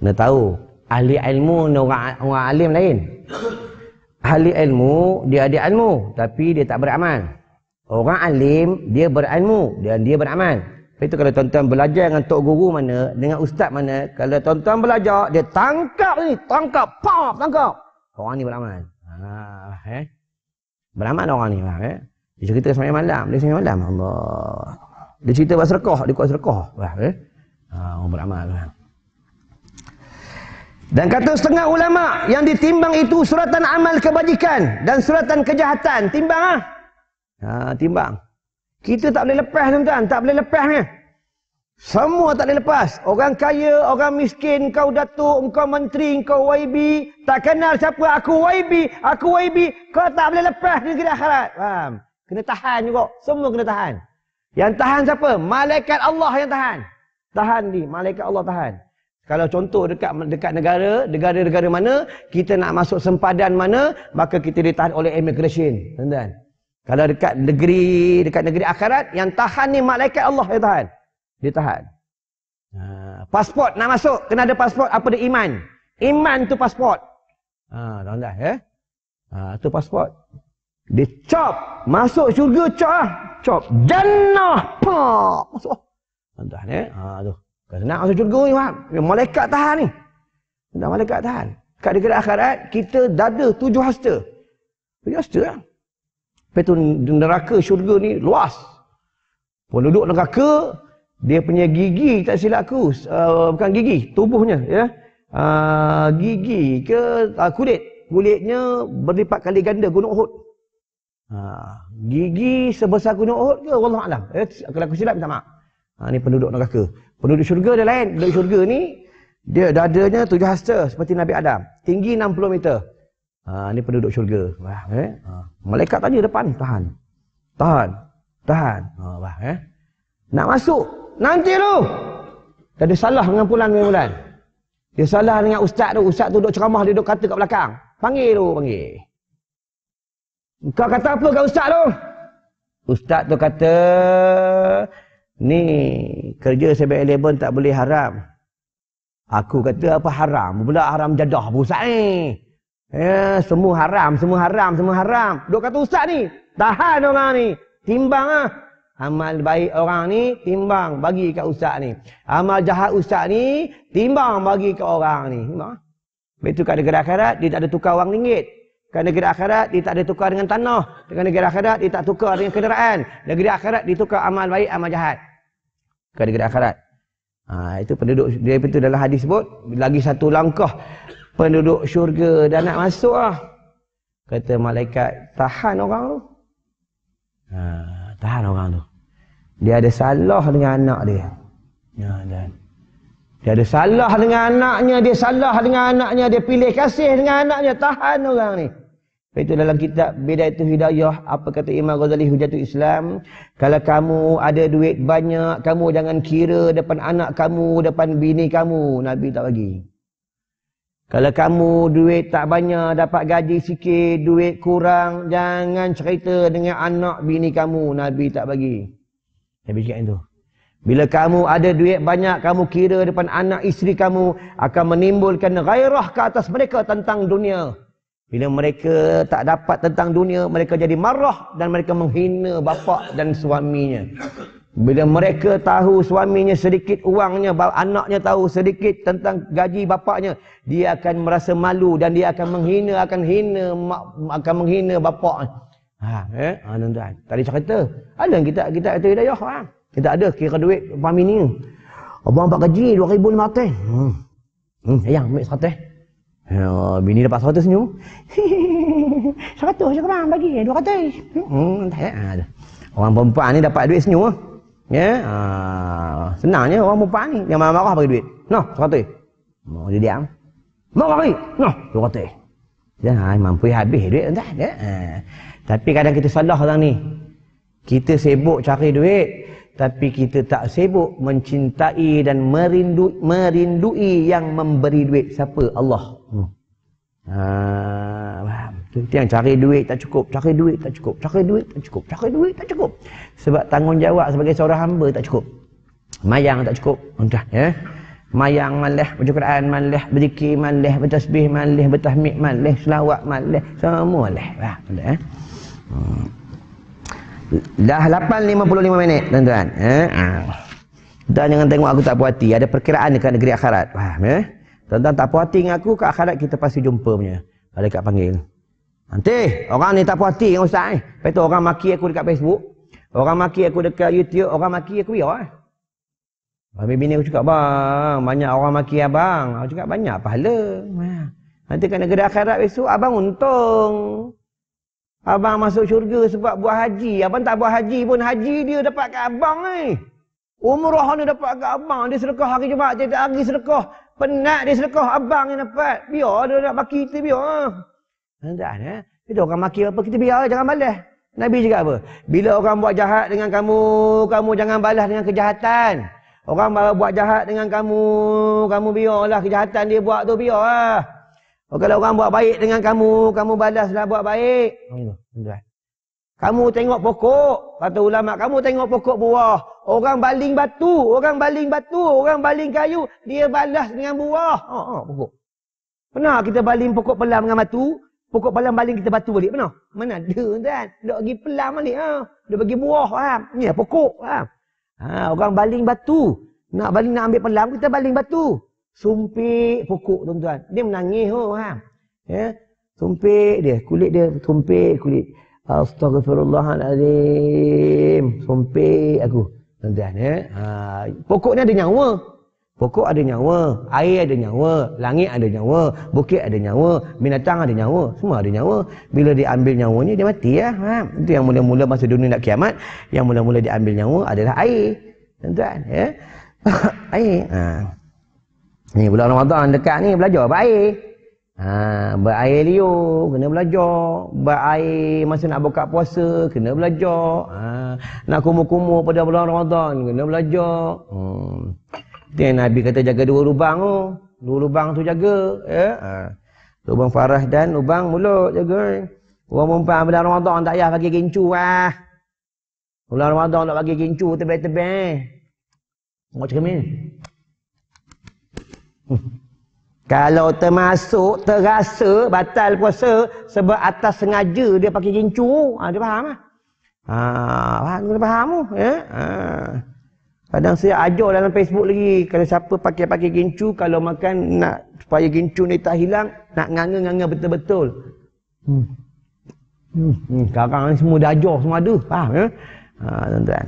Kena tahu ahli ilmu dan orang orang alim lain. Ahli ilmu dia ada ilmu tapi dia tak beramal. Orang alim dia berilmu dan dia beramal. Itu kalau tuan-tuan belajar dengan tok guru mana, dengan ustaz mana, kalau tuan-tuan belajar dia tangkap ni, tangkap, pop, tangkap. Orang ni beramal. Ha, eh. Beramal orang ni, faham eh? Dia cerita semalam malam, dia semalam malam. Allah. Dia cerita pasal sedekah, dia kuat sedekah, faham eh? Ha, orang beramal, faham. Dan kata setengah ulama yang ditimbang itu suratan amal kebajikan dan suratan kejahatan. Timbang ah. Ha, timbang. Kita tak boleh lepas tuan-tuan, tak boleh lepasnya. Semua tak boleh lepas. Orang kaya, orang miskin, kau datuk, kau menteri, kau YB, tak kenal siapa aku YB, aku YB, kau tak boleh lepas negeri akhirat. Faham? Kena tahan juga. Semua kena tahan. Yang tahan siapa? Malaikat Allah yang tahan. Tahan ni, malaikat Allah tahan. Kalau contoh dekat dekat negara, negara-negara mana kita nak masuk sempadan mana, maka kita ditahan oleh immigration. Tuan-tuan. Kalau dekat negeri, dekat negeri akhirat, yang tahan ni malaikat Allah yang tahan. Dia tahan. Ha, pasport nak masuk, kena ada pasport apa dia iman. Iman tu pasport. Ha, tuan-tuan ya. Ha, tu pasport. Dia chop, masuk syurga chop ah. Chop. Jannah. Pa. Masuk. Tuan-tuan ya. Ha, tu. Kalau nak masuk syurga ni, faham? Malaikat tahan ni. Nak malaikat tahan. Kat negeri akhirat, kita dada tujuh hasta. Tujuh hasta lah. Lepas tu neraka syurga ni luas. Penduduk neraka, dia punya gigi, tak silap aku. Uh, bukan gigi, tubuhnya. ya uh, Gigi ke uh, kulit. Kulitnya berlipat kali ganda gunung Uhud. Uh, gigi sebesar gunung Uhud ke? Wallahualam. Eh, kalau aku silap, minta maaf. Ha, ni penduduk neraka. Penduduk syurga dia lain. Penduduk syurga ni, dia dadanya tujuh hasta seperti Nabi Adam. Tinggi 60 meter. Ha, ni penduduk syurga. Wah, eh? ha. Malaikat tadi depan, tahan. Tahan. Tahan. Ha, wah, eh? Nak masuk. Nanti lu. Tak ada salah dengan pulan bulan. Dia salah dengan ustaz tu. Ustaz tu duduk ceramah, dia duduk kata kat belakang. Panggil tu, panggil. Kau kata apa kat ustaz tu? Ustaz tu kata, ni kerja 7-Eleven tak boleh haram. Aku kata apa haram? Pula haram jadah pun ustaz ni. Ya, semua haram, semua haram, semua haram. Duk kata ustaz ni, tahan orang ni. Timbang ah. Amal baik orang ni timbang bagi kat ustaz ni. Amal jahat ustaz ni timbang bagi kat orang ni. Timbang. Betul kat negara akhirat dia tak ada tukar wang ringgit. Kat negara akhirat dia tak ada tukar dengan tanah. Kat negara akhirat dia tak tukar dengan kenderaan. Negara akhirat ditukar amal baik amal jahat. Kat negara akhirat. Ha, itu penduduk dia itu dalam hadis sebut lagi satu langkah penduduk syurga dah nak masuk lah. Kata malaikat tahan orang tu. Ha, tahan orang tu. Dia ada salah dengan anak dia. Ya, dan dia ada salah dengan anaknya, dia salah dengan anaknya, dia pilih kasih dengan anaknya, tahan orang ni. Itu dalam kitab Bidaitul Hidayah, apa kata Imam Ghazali Hujatul Islam, kalau kamu ada duit banyak, kamu jangan kira depan anak kamu, depan bini kamu, Nabi tak bagi. Kalau kamu duit tak banyak, dapat gaji sikit, duit kurang, jangan cerita dengan anak bini kamu, Nabi tak bagi. Nabi cakap itu. Bila kamu ada duit banyak, kamu kira depan anak isteri kamu akan menimbulkan gairah ke atas mereka tentang dunia. Bila mereka tak dapat tentang dunia, mereka jadi marah dan mereka menghina bapa dan suaminya. Bila mereka tahu suaminya sedikit uangnya, anaknya tahu sedikit tentang gaji bapaknya, dia akan merasa malu dan dia akan menghina, akan hina, akan menghina bapa. Ha, eh? Ha, tuan-tuan. Tadi cerita. Ada kita kita kata hidayah, ha? Kita ada kira duit pami ni. Abang dapat gaji 2500. Hmm. Hmm, sayang ambil 100. Ya, bini dapat 100 senyum. 100 je bang bagi 200. Hmm, tak ada. Orang perempuan ni dapat duit senyum ah. Ya. Ha, senangnya orang perempuan ni yang marah-marah bagi duit. Noh, 100. Mau dia diam. Mau bagi. Noh, 200. Dah mampu habis duit tuan ya. Ha. Tapi kadang kita salah orang ni. Kita sibuk cari duit. Tapi kita tak sibuk mencintai dan merindu, merindui yang memberi duit. Siapa? Allah. Hmm. Ha, Itu yang cari duit tak cukup. Cari duit tak cukup. Cari duit tak cukup. Cari duit tak cukup. Sebab tanggungjawab sebagai seorang hamba tak cukup. Mayang tak cukup. Entah ya. Mayang malih, baca Quran malih, berzikir malih, bertasbih malih, bertahmid malih, selawat malih, semua malih. Ha, eh. Hmm. Dah 8.55 minit tuan-tuan. Eh? Ah. Dan jangan tengok aku tak puas hati. Ada perkiraan dekat negeri akhirat. Faham eh? Tuan-tuan tak puas hati dengan aku, ke akhirat kita pasti jumpa punya. Ada kat panggil. Nanti, orang ni tak puas hati dengan ustaz eh. Lepas tu orang maki aku dekat Facebook. Orang maki aku dekat YouTube. Orang maki aku ya eh. Habis bini aku cakap, bang, banyak orang maki abang. Aku cakap, banyak pahala. Nanti kat negeri akhirat besok, abang untung. Abang masuk syurga sebab buat haji. Abang tak buat haji pun haji dia dapat kat abang ni. Umrah ni dapat kat abang. Dia sedekah hari Jumaat. Dia hari sedekah. Penat dia sedekah. Abang yang dapat. Biar dia nak maki kita biar. Tak eh? Kita orang maki apa kita biar. Jangan balas. Nabi juga apa? Bila orang buat jahat dengan kamu. Kamu jangan balas dengan kejahatan. Orang buat jahat dengan kamu. Kamu biarlah kejahatan dia buat tu biarlah. Oh, kalau orang buat baik dengan kamu, kamu balaslah buat baik. Kamu tengok pokok, kata ulama, kamu tengok pokok buah. Orang baling batu, orang baling batu, orang baling kayu, dia balas dengan buah. Ha, ha, pokok. Pernah kita baling pokok pelam dengan batu, pokok pelam baling kita batu balik, pernah? Mana ada kan? Dia bagi pelam balik, ha. Dia bagi buah, ha. Ni lah pokok, ha. Ha. Orang baling batu, nak baling nak ambil pelam, kita baling batu. Sumpik pokok tuan-tuan. Dia menangis oh, ha. Ya. Sumpik dia, kulit dia sumpik kulit. Astagfirullahalazim. Sumpik aku. Tuan-tuan ya. Ha, pokok ni ada nyawa. Pokok ada nyawa, air ada nyawa, langit ada nyawa, bukit ada nyawa, binatang ada nyawa, semua ada nyawa. Bila diambil nyawanya dia mati ya. Ha. Itu yang mula-mula masa dunia nak kiamat, yang mula-mula diambil nyawa adalah air. Tuan-tuan ya. air. Ha. Ni bulan Ramadan dekat ni belajar baik. Ha, berair liu, kena belajar. Berair masa nak buka puasa, kena belajar. Ha, nak kumur-kumur pada bulan Ramadan, kena belajar. Hmm. Yang Nabi kata jaga dua lubang tu. Dua lubang tu jaga. Ya? Ha. Lubang farah dan lubang mulut jaga. Orang perempuan bulan Ramadan tak payah bagi gincu lah. Bulan Ramadan tak bagi gincu tebel-tebel. Macam ni. Kalau termasuk, terasa batal puasa sebab atas sengaja dia pakai gincu. Ha, dia faham lah. Ha, faham, dia faham tu. Ya? Ha. Kadang saya ajar dalam Facebook lagi. Kalau siapa pakai-pakai gincu, kalau makan nak supaya gincu ni tak hilang, nak nganga-nganga betul-betul. Hmm. Hmm. hmm. Sekarang ni semua dah ajar, semua ada. Faham ya? Ha, tuan-tuan.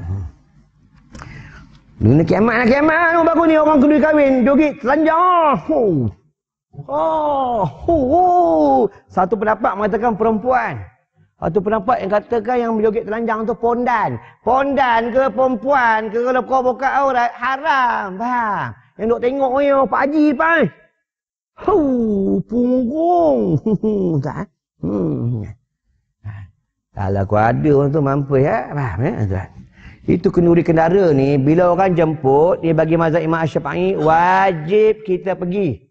Dunia kiamat lah kiamat lah. Baru ni orang kena kahwin. Joget telanjang. Oh. Oh, oh, oh. Satu pendapat mengatakan perempuan. Satu pendapat yang katakan yang berjoget telanjang tu pondan. Pondan ke perempuan ke kalau kau buka aurat haram. Faham? Yang duk tengok ni oh, Pak Haji Pak. Hu, punggung. tak? Hmm. Kalau kau ada orang tu mampu ya. Faham ya? Tuan. Itu kenduri kendara ni bila orang jemput dia bagi mazhab Imam Asy-Syafi'i wajib kita pergi.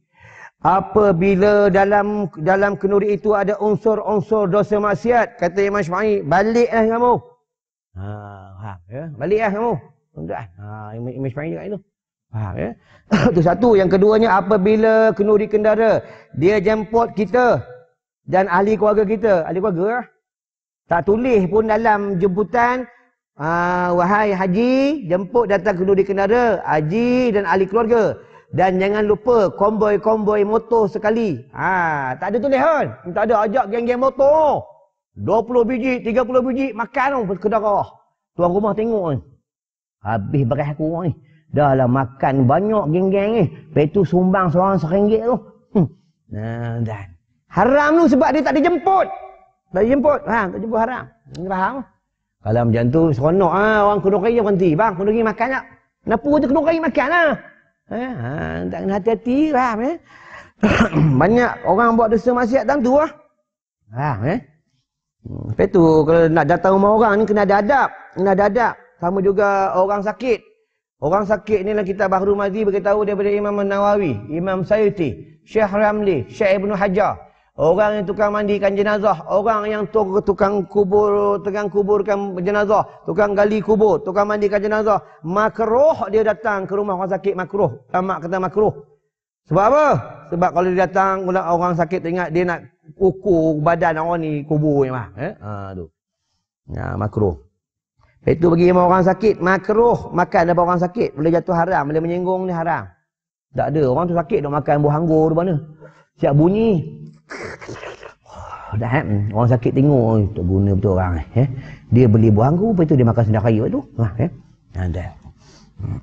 Apabila dalam dalam kenduri itu ada unsur-unsur dosa maksiat, kata Imam Syafi'i, baliklah kamu. Ha, ha ya, baliklah kamu. Tuan. Ha, Imam, Syafi'i juga itu. Faham ya? itu satu. Yang keduanya apabila kenduri kendara, dia jemput kita dan ahli keluarga kita, ahli keluarga lah. Tak tulis pun dalam jemputan uh, wahai haji, jemput datang kenduri kendara, haji dan ahli keluarga. Dan jangan lupa komboi-komboi motor sekali. Ha, tak ada tulis kan? Tak ada ajak geng-geng motor. 20 biji, 30 biji makan tu kedara. Tuan rumah tengok ni. Habis beras aku ni. Dah lah makan banyak geng-geng ni. Lepas tu sumbang seorang seringgit tu. Hmm. Nah, dan. Haram tu sebab dia tak dijemput. Tak dijemput. Ha, tak dijemput haram. Ini faham? Kalau macam tu seronok ha, orang kena raya berhenti. Bang, kena pergi makan tak? Kenapa kena raya makan lah? Eh, ha, tak kena hati-hati faham eh? Banyak orang buat dosa maksiat dalam tu lah. Faham eh? Hmm, lepas tu kalau nak datang rumah orang ni kena ada adab. Kena ada adab. Sama juga orang sakit. Orang sakit ni lah kita Bahru Mazi beritahu daripada Imam Nawawi, Imam Sayuti, Syekh Ramli, Syekh Ibn Hajar. Orang yang tukang mandikan jenazah, orang yang tukang kubur, tukang kuburkan jenazah, tukang gali kubur, tukang mandikan jenazah, makruh dia datang ke rumah orang sakit makruh. Tamak kata makruh. Sebab apa? Sebab kalau dia datang orang sakit ingat dia nak ukur badan orang ni kubur ni mah. Eh? Ha tu. Ya makruh. Itu bagi orang sakit makruh makan daripada orang sakit boleh jatuh haram, boleh menyinggung ni haram. Tak ada orang tu sakit dok makan buah anggur mana. Siap bunyi, Dah eh? Orang sakit tengok oh, Tak guna betul orang eh? Dia beli buah anggur Lepas tu dia makan sendiri raya tu ha, eh? Ada. Hmm.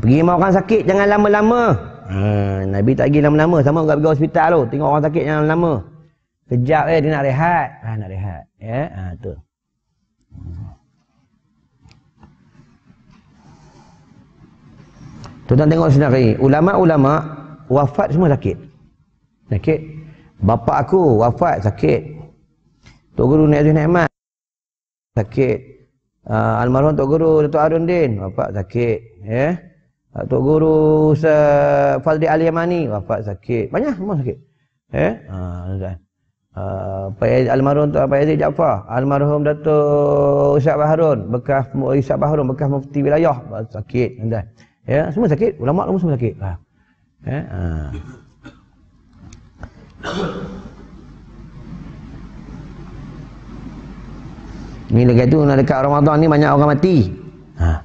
Pergi orang sakit Jangan lama-lama ha, Nabi tak pergi lama-lama Sama juga pergi hospital tu Tengok orang sakit jangan lama Kejap eh dia nak rehat ha, Nak rehat ya? ha, tu. Tuan-tuan tengok sendiri Ulama-ulama Wafat semua sakit Sakit Bapa aku wafat sakit. Tok Guru Nek Nikmat sakit. Uh, almarhum Tok Guru Datuk Arun Din wafat sakit. Ya. Yeah. Tok Guru Ustaz Fadli Ali Yamani wafat sakit. Banyak semua sakit. Ya. Yeah. Uh, Uh, Pak almarhum tu Pak Yazid Jaafar, almarhum Datuk Ustaz Baharun, bekas Ustaz Baharun bekas mufti wilayah sakit. Ya, semua sakit, ulama semua sakit. Ya. Uh. Ni lagi tu nak dekat Ramadan ni banyak orang mati. Ha.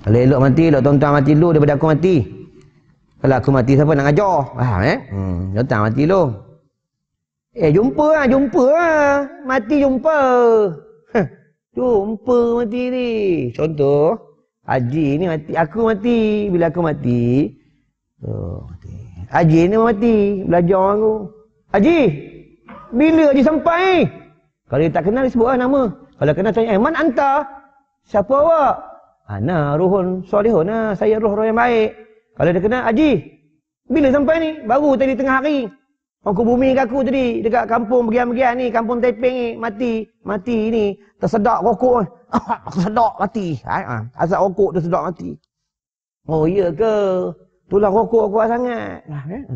Kalau elok mati, elok tuan-tuan mati dulu daripada aku mati. Kalau aku mati siapa nak ngajar? Faham eh? Hmm, tuan mati dulu. Eh jumpa lah, jumpa lah. Mati jumpa. Huh. Jumpa mati ni. Contoh, Haji ni mati, aku mati. Bila aku mati, oh, mati. Haji ni mati, belajar aku. Haji, bila Haji sampai? Kalau dia tak kenal, dia sebutlah nama. Kalau kenal, tanya, eh, mana anta? Siapa awak? Ana ruhun solihun lah. Saya roh-roh yang baik. Kalau dia kenal, Haji, bila sampai ni? Baru tadi tengah hari. Aku bumi ke aku tadi, dekat kampung bagian-bagian ni, kampung Taiping ni, mati. Mati ni, tersedak rokok. tersedak mati. Ha, ha. Asap rokok tersedak mati. Oh iya ke? Itulah rokok kuat sangat. Nah, eh?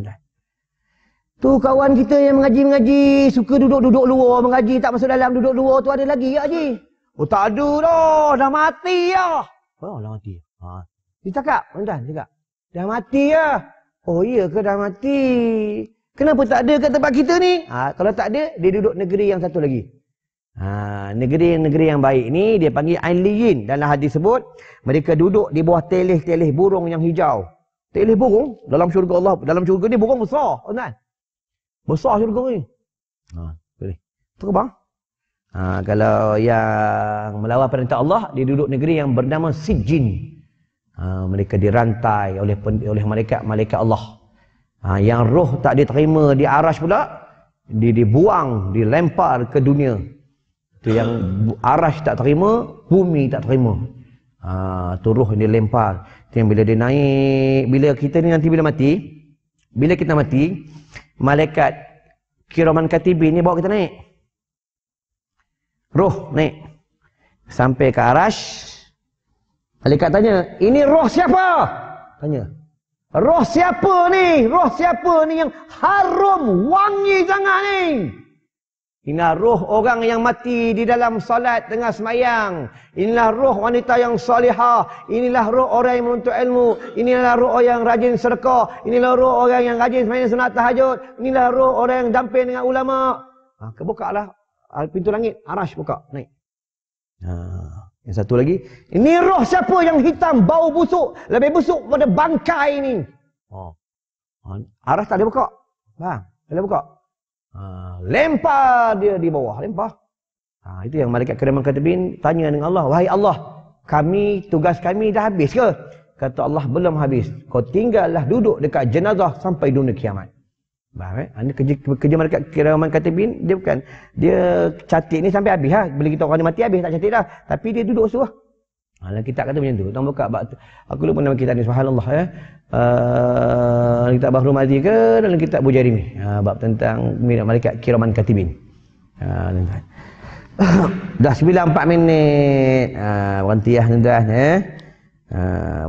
Tu kawan kita yang mengaji-mengaji, suka duduk-duduk luar mengaji, tak masuk dalam duduk luar tu ada lagi ya Haji? Oh tak ada dah, dah mati ya. Oh dah mati. Ha. Dia cakap, tuan cakap. Dah mati ya. Oh iya ke dah mati? Kenapa tak ada kat tempat kita ni? Ha, kalau tak ada, dia duduk negeri yang satu lagi. Ha, negeri-negeri yang baik ni dia panggil Ailiyin. Dalam hadis sebut, mereka duduk di bawah telih-telih burung yang hijau. Telih burung dalam syurga Allah, dalam syurga ni burung besar, tuan. Besar syurga ni. Ha, boleh. Terbang. Ha, kalau yang melawan perintah Allah, dia duduk negeri yang bernama Sijin. Ha, mereka dirantai oleh oleh malaikat-malaikat Allah. Ha, yang roh tak diterima di arash pula, dia dibuang, dilempar ke dunia. Itu yang arash tak terima, bumi tak terima. Ha, tu roh yang dilempar. Itu yang bila dia naik, bila kita ni nanti bila mati, bila kita mati, malaikat kiraman katibin ni bawa kita naik. Roh naik. Sampai ke arash. Malaikat tanya, ini roh siapa? Tanya. Roh siapa ni? Roh siapa ni yang harum, wangi sangat ni? Inilah roh orang yang mati di dalam salat tengah semayang. Inilah roh wanita yang salihah. Inilah roh orang yang menuntut ilmu. Inilah roh orang yang rajin sedekah. Inilah roh orang yang rajin semayang sunat tahajud. Inilah roh orang yang damping dengan ulama. Ha, kebuka lah pintu langit. Arash buka. Naik. Ha, yang satu lagi. Ini roh siapa yang hitam, bau busuk. Lebih busuk pada bangkai ni. Oh. Arash tak ada buka. Bang, tak ada buka. Ha, lempar dia di bawah, lempar. Ha, itu yang malaikat kiriman katibin tanya dengan Allah, "Wahai Allah, kami tugas kami dah habis ke?" Kata Allah, "Belum habis. Kau tinggallah duduk dekat jenazah sampai dunia kiamat." Faham eh? Ini kerja, kerja malaikat kiriman katibin, dia bukan dia catik ni sampai habis ha. Bila kita orang ni mati habis tak catik dah. Tapi dia duduk suruh. Ha, kitab kata macam tu. Tuan buka bab Aku lupa nama kitab ni subhanallah ya. Uh, kitab Bahru Mazi ke dalam kitab Bujari ni. Ha, bab tentang minat malaikat kiraman katibin. Ha, dah 9 4 minit. Ha, berhenti lah tuan eh. Ha,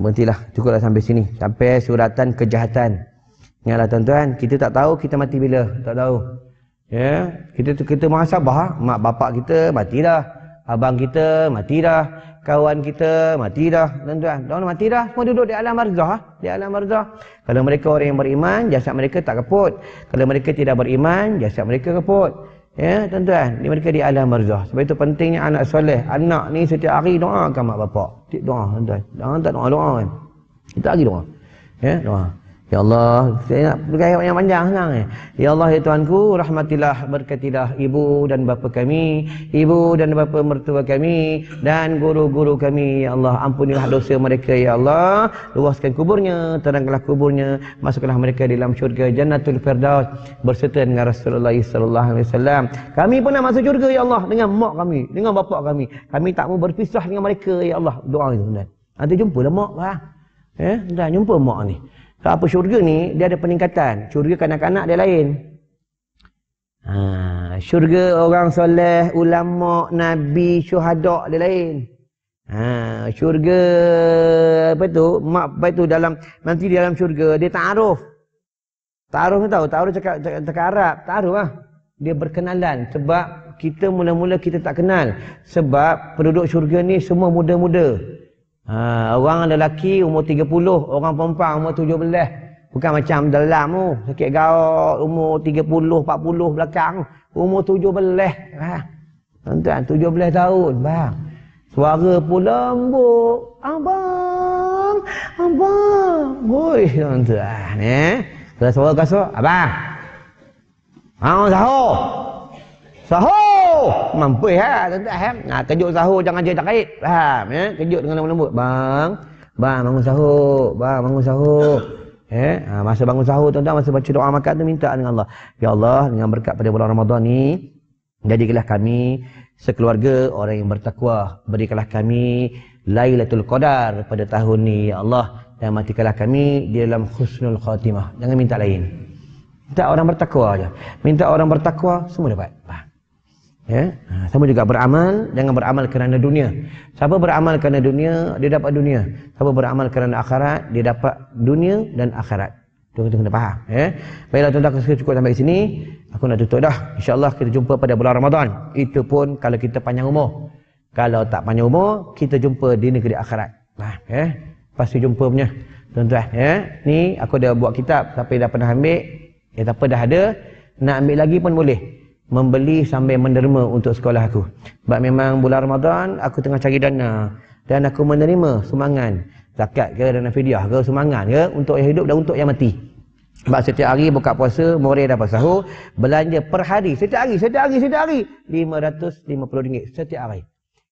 berhentilah. Cukuplah sampai sini. Sampai suratan kejahatan. Ingatlah tuan-tuan, kita tak tahu kita mati bila. Tak tahu. Ya, kita kita muhasabah, mak bapak kita mati dah. Abang kita mati dah kawan kita mati dah tuan-tuan. Dah mati dah semua duduk di alam barzah ah. di alam barzah kalau mereka orang yang beriman jasad mereka tak keput. Kalau mereka tidak beriman jasad mereka keput. Ya tuan-tuan ni mereka di alam barzah sebab itu pentingnya anak soleh. Anak ni setiap hari doakan mak bapak? Doa tuan-tuan. Jangan tak doa doa kan? Kita hari doa. Ya doa Ya Allah, saya nak bergaya yang panjang senang eh. Ya Allah, ya Tuanku, rahmatilah, berkatilah ibu dan bapa kami, ibu dan bapa mertua kami, dan guru-guru kami. Ya Allah, ampunilah dosa mereka, Ya Allah. Luaskan kuburnya, terangkanlah kuburnya, masukkanlah mereka dalam syurga Jannatul Firdaus berserta dengan Rasulullah sallallahu alaihi wasallam. Kami pun nak masuk syurga, Ya Allah, dengan mak kami, dengan bapa kami. Kami tak mau berpisah dengan mereka, Ya Allah. Doa itu, Nanti jumpa lah mak, bah. Eh, dah jumpa mak ni. Apa syurga ni, dia ada peningkatan. Syurga kanak-kanak dia lain. Ha, syurga orang soleh, ulama, nabi, syuhada dia lain. Ha, syurga apa tu? Mak apa tu dalam nanti di dalam syurga dia ta'aruf. Ta'aruf ni tahu, ta'aruf cakap, cakap, cakap Arab, ta'aruf lah. Dia berkenalan sebab kita mula-mula kita tak kenal. Sebab penduduk syurga ni semua muda-muda. Ha, orang lelaki umur 30, orang perempuan umur 17. Bukan macam dalam tu, sakit gaut umur 30, 40 belakang, umur 17. Ha. Tuan-tuan, 17 tahun, bang. Suara pun lembut. Abang, abang. Woi, tuan-tuan, eh. Suara kasut, abang. Mau sahur. Sahur. Mampu ya, tuan-tuan. Ha? Nah, kejut sahur jangan jadi kait. Faham ya? Kejut dengan lembut-lembut. Bang. Bang bangun sahur. Bang bangun sahur. Eh, ha, masa bangun sahur tuan-tuan masa baca doa makan tu minta dengan Allah. Ya Allah, dengan berkat pada bulan Ramadan ni, jadikanlah kami sekeluarga orang yang bertakwa. Berikanlah kami Lailatul Qadar pada tahun ni, ya Allah. Dan matikanlah kami di dalam husnul khatimah. Jangan minta lain. Minta orang bertakwa aja. Minta orang bertakwa semua dapat. Faham? Ya. Ha, sama juga beramal, jangan beramal kerana dunia. Siapa beramal kerana dunia, dia dapat dunia. Siapa beramal kerana akhirat, dia dapat dunia dan akhirat. Kita kena faham. Ya. Baiklah tuan-tuan, aku cukup sampai sini. Aku nak tutup dah. InsyaAllah kita jumpa pada bulan Ramadan. Itu pun kalau kita panjang umur. Kalau tak panjang umur, kita jumpa di negeri akhirat. Nah, ya. Pasti jumpa punya. Tuan-tuan, ya. Ni aku dah buat kitab tapi dah pernah ambil. Ya tak apa dah ada. Nak ambil lagi pun boleh membeli sambil menderma untuk sekolah aku. Sebab memang bulan Ramadan aku tengah cari dana dan aku menerima sumbangan zakat ke dana fidyah ke sumbangan ke untuk yang hidup dan untuk yang mati. Sebab setiap hari buka puasa, murid dapat sahur, belanja per hari, setiap hari, setiap hari, setiap hari, RM550 setiap hari.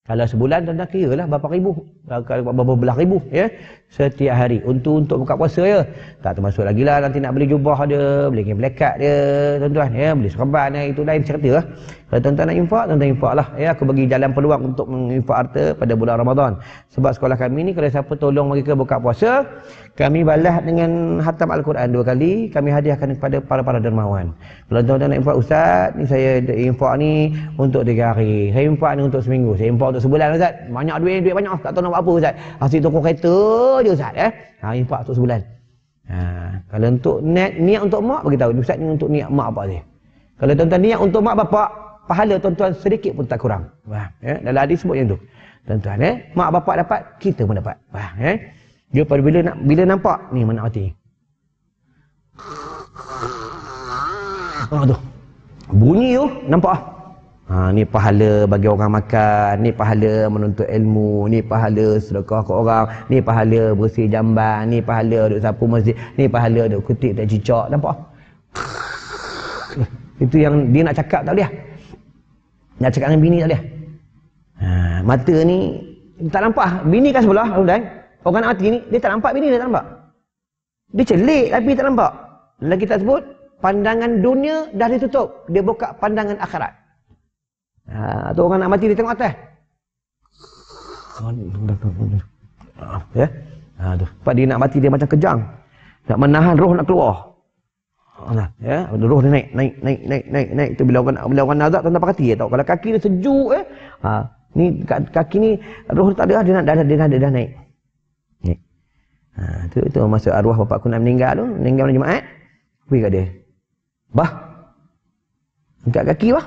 Kalau sebulan tuan-tuan kira lah berapa ribu. Berapa belah ribu ya. Setiap hari. Untuk untuk buka puasa ya. Tak termasuk lagi lah nanti nak beli jubah dia. Beli game blekat dia. Tuan-tuan ya. Beli serban dia. Itu lain cerita lah. Kalau tuan-tuan nak infak, tuan-tuan infak lah. Ya, aku bagi jalan peluang untuk menginfak harta pada bulan Ramadan. Sebab sekolah kami ni kalau siapa tolong mereka buka puasa, kami balas dengan hatam Al-Quran dua kali, kami hadiahkan kepada para-para dermawan. Kalau tuan-tuan nak infak Ustaz, ni saya infak ni untuk tiga hari. Saya infak ni untuk seminggu. Saya infak untuk sebulan Ustaz. Banyak duit, duit banyak. Tak tahu nak buat apa Ustaz. Asyik toko kereta je Ustaz. Eh? Ha, infak untuk sebulan. Ha, kalau untuk niat, niat untuk mak, beritahu. Ustaz ni untuk niat mak apa dia. Kalau tuan-tuan niat untuk mak bapak, pahala tuan-tuan sedikit pun tak kurang. Faham? Ya? Dalam hadis sebut yang tu. Tuan-tuan, eh? mak bapak dapat, kita pun dapat. Faham? Eh? Dia pada bila nak bila nampak ni mana mati. Oh tu. Bunyi tu nampak ah. Ha, ni pahala bagi orang makan, ni pahala menuntut ilmu, ni pahala sedekah ke orang, ni pahala bersih jamban, ni pahala duk sapu masjid, ni pahala duk kutip tak cicak, nampak? Itu yang dia nak cakap tak boleh. Nak cakap dengan bini tak boleh. Ha, mata ni tak nampak. Bini kan sebelah, tuan Orang nak mati ni, dia tak nampak bini dia tak nampak. Dia celik tapi tak nampak. Lagi kita sebut, pandangan dunia dah ditutup. Dia buka pandangan akhirat. Ha, tu orang nak mati dia tengok atas. Ya. Ha, tu. Sebab dia nak mati dia macam kejang. Nak menahan roh nak keluar. Ha, ya, roh dia naik, naik, naik, naik, naik, naik. Itu bila orang bila orang nazak tuan pakai ya tahu. Kalau kaki dia sejuk eh. Ha, ni kaki ni roh tak ada dia nak dah dia dah, dia dah naik. Ha, tu, tu masa arwah bapak aku nak meninggal tu, meninggal malam Jumaat. Pergi kat dia. Bah. Angkat kaki bah.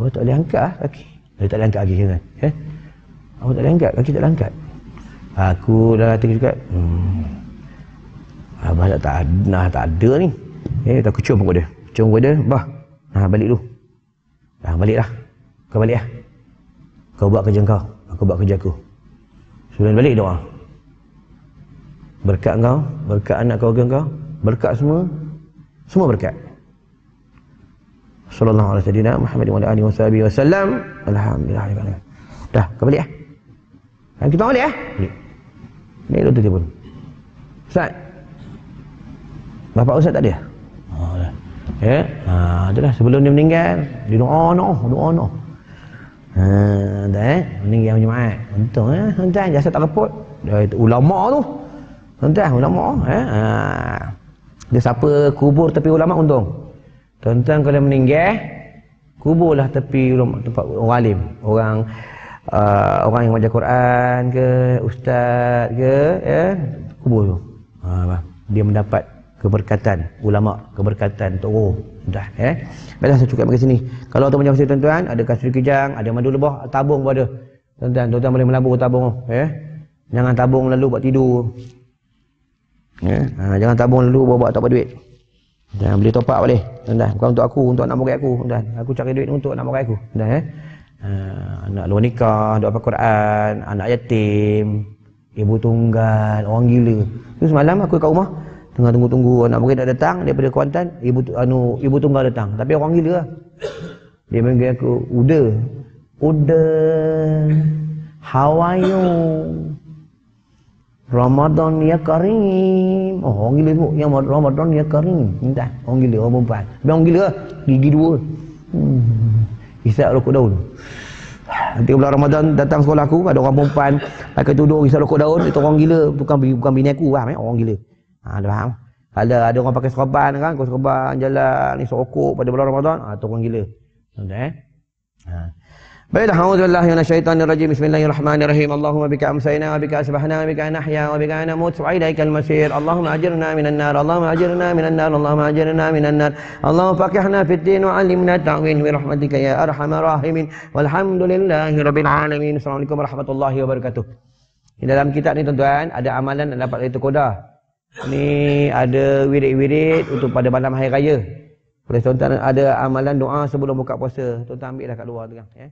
Oh tak boleh angkat ah, kaki. Dia tak boleh angkat kaki kan. Eh? Oh tak boleh angkat, kaki tak boleh angkat. Aku dah kata juga. Hmm. Abah tak, tak, nah, tak ada ni. Eh, tak aku cium pokok dia. Cium pokok dia, bah. Nah, balik dulu. Dah, balik lah. Kau balik lah. Kau buat kerja kau. Aku buat kerja aku. Sudah balik doa berkat kau, berkat anak keluarga kau, berkat semua, semua berkat. Sallallahu alaihi wasallam Muhammad wa alihi washabihi wasallam. Alhamdulillah. Dah, kau balik ah. Ha, kita balik ah. Balik. Ni tu telefon. Ustaz. Bapak Ustaz tak ada? Dah. Ya. Ha, itulah sebelum dia meninggal, dia doa no, doa no. Ha, dah eh, meninggal Jumaat. Untung eh, entah jasa tak repot. Dah ulama tu. Tuan-tuan ulama eh ha. Dia siapa kubur tepi ulama untung. Tuan-tuan kalau meninggal kuburlah tepi ulama tempat orang alim, orang uh, orang yang baca Quran ke, ustaz ke ya, kubur tu. Ha, dia mendapat keberkatan ulama, keberkatan roh. Dah eh. Baiklah saya cukup sampai sini. Kalau tuan-tuan macam tuan-tuan ada kasut kijang, ada madu lebah, tabung pun ada. Tuan-tuan, tuan-tuan boleh melabur tabung eh. Jangan tabung lalu buat tidur. Ya. Ha, jangan tabung dulu bawa tak apa duit. Jangan beli topak boleh. Dah, bukan untuk aku, untuk anak murid aku. Dah, aku cari duit untuk anak murid aku. Dah eh. Ha, anak luar nikah, doa Al-Quran, anak yatim, ibu tunggal, orang gila. Tu semalam aku kat rumah tengah tunggu-tunggu anak murid nak datang daripada Kuantan, ibu anu ibu tunggal datang. Tapi orang gila lah. Dia panggil aku, "Uda. Uda. How are you?" Ramadan ya karim. Oh, orang gila tu. Yang Ramadan ya karim. Minta. Orang gila, orang perempuan. Tapi orang gila lah. Gigi dua. Hmm. Isap rokok daun. Nanti bulan Ramadan datang sekolah aku, ada orang perempuan pakai tudung isap rokok daun, itu orang gila. Bukan bukan bini aku, faham eh? Orang gila. Ha, ada faham? Ada ada orang pakai serban kan, kau serban jalan ni rokok pada bulan Ramadan, ha, tu orang gila. Tuan eh? Ha. Baiklah, auzubillahi minasyaitonir rajim. Bismillahirrahmanirrahim. Allahumma bika amsayna wa bika asbahna wa bika nahya wa bika namut wa ilaikal masir. Allahumma ajirna minan nar. Allahumma ajirna minan nar. Allahumma ajirna minan nar. Allahumma faqihna fid din wa 'allimna ta'wil bi rahmatika ya arhamar rahimin. Walhamdulillahi rabbil alamin. Assalamualaikum warahmatullahi wabarakatuh. Di dalam kitab ni tuan-tuan ada amalan nak dapat itu koda. Ni ada wirid-wirid untuk pada malam hari raya. Boleh tuan-tuan ada amalan doa sebelum buka puasa. Tuan-tuan ambillah kat luar tu kan. Ya.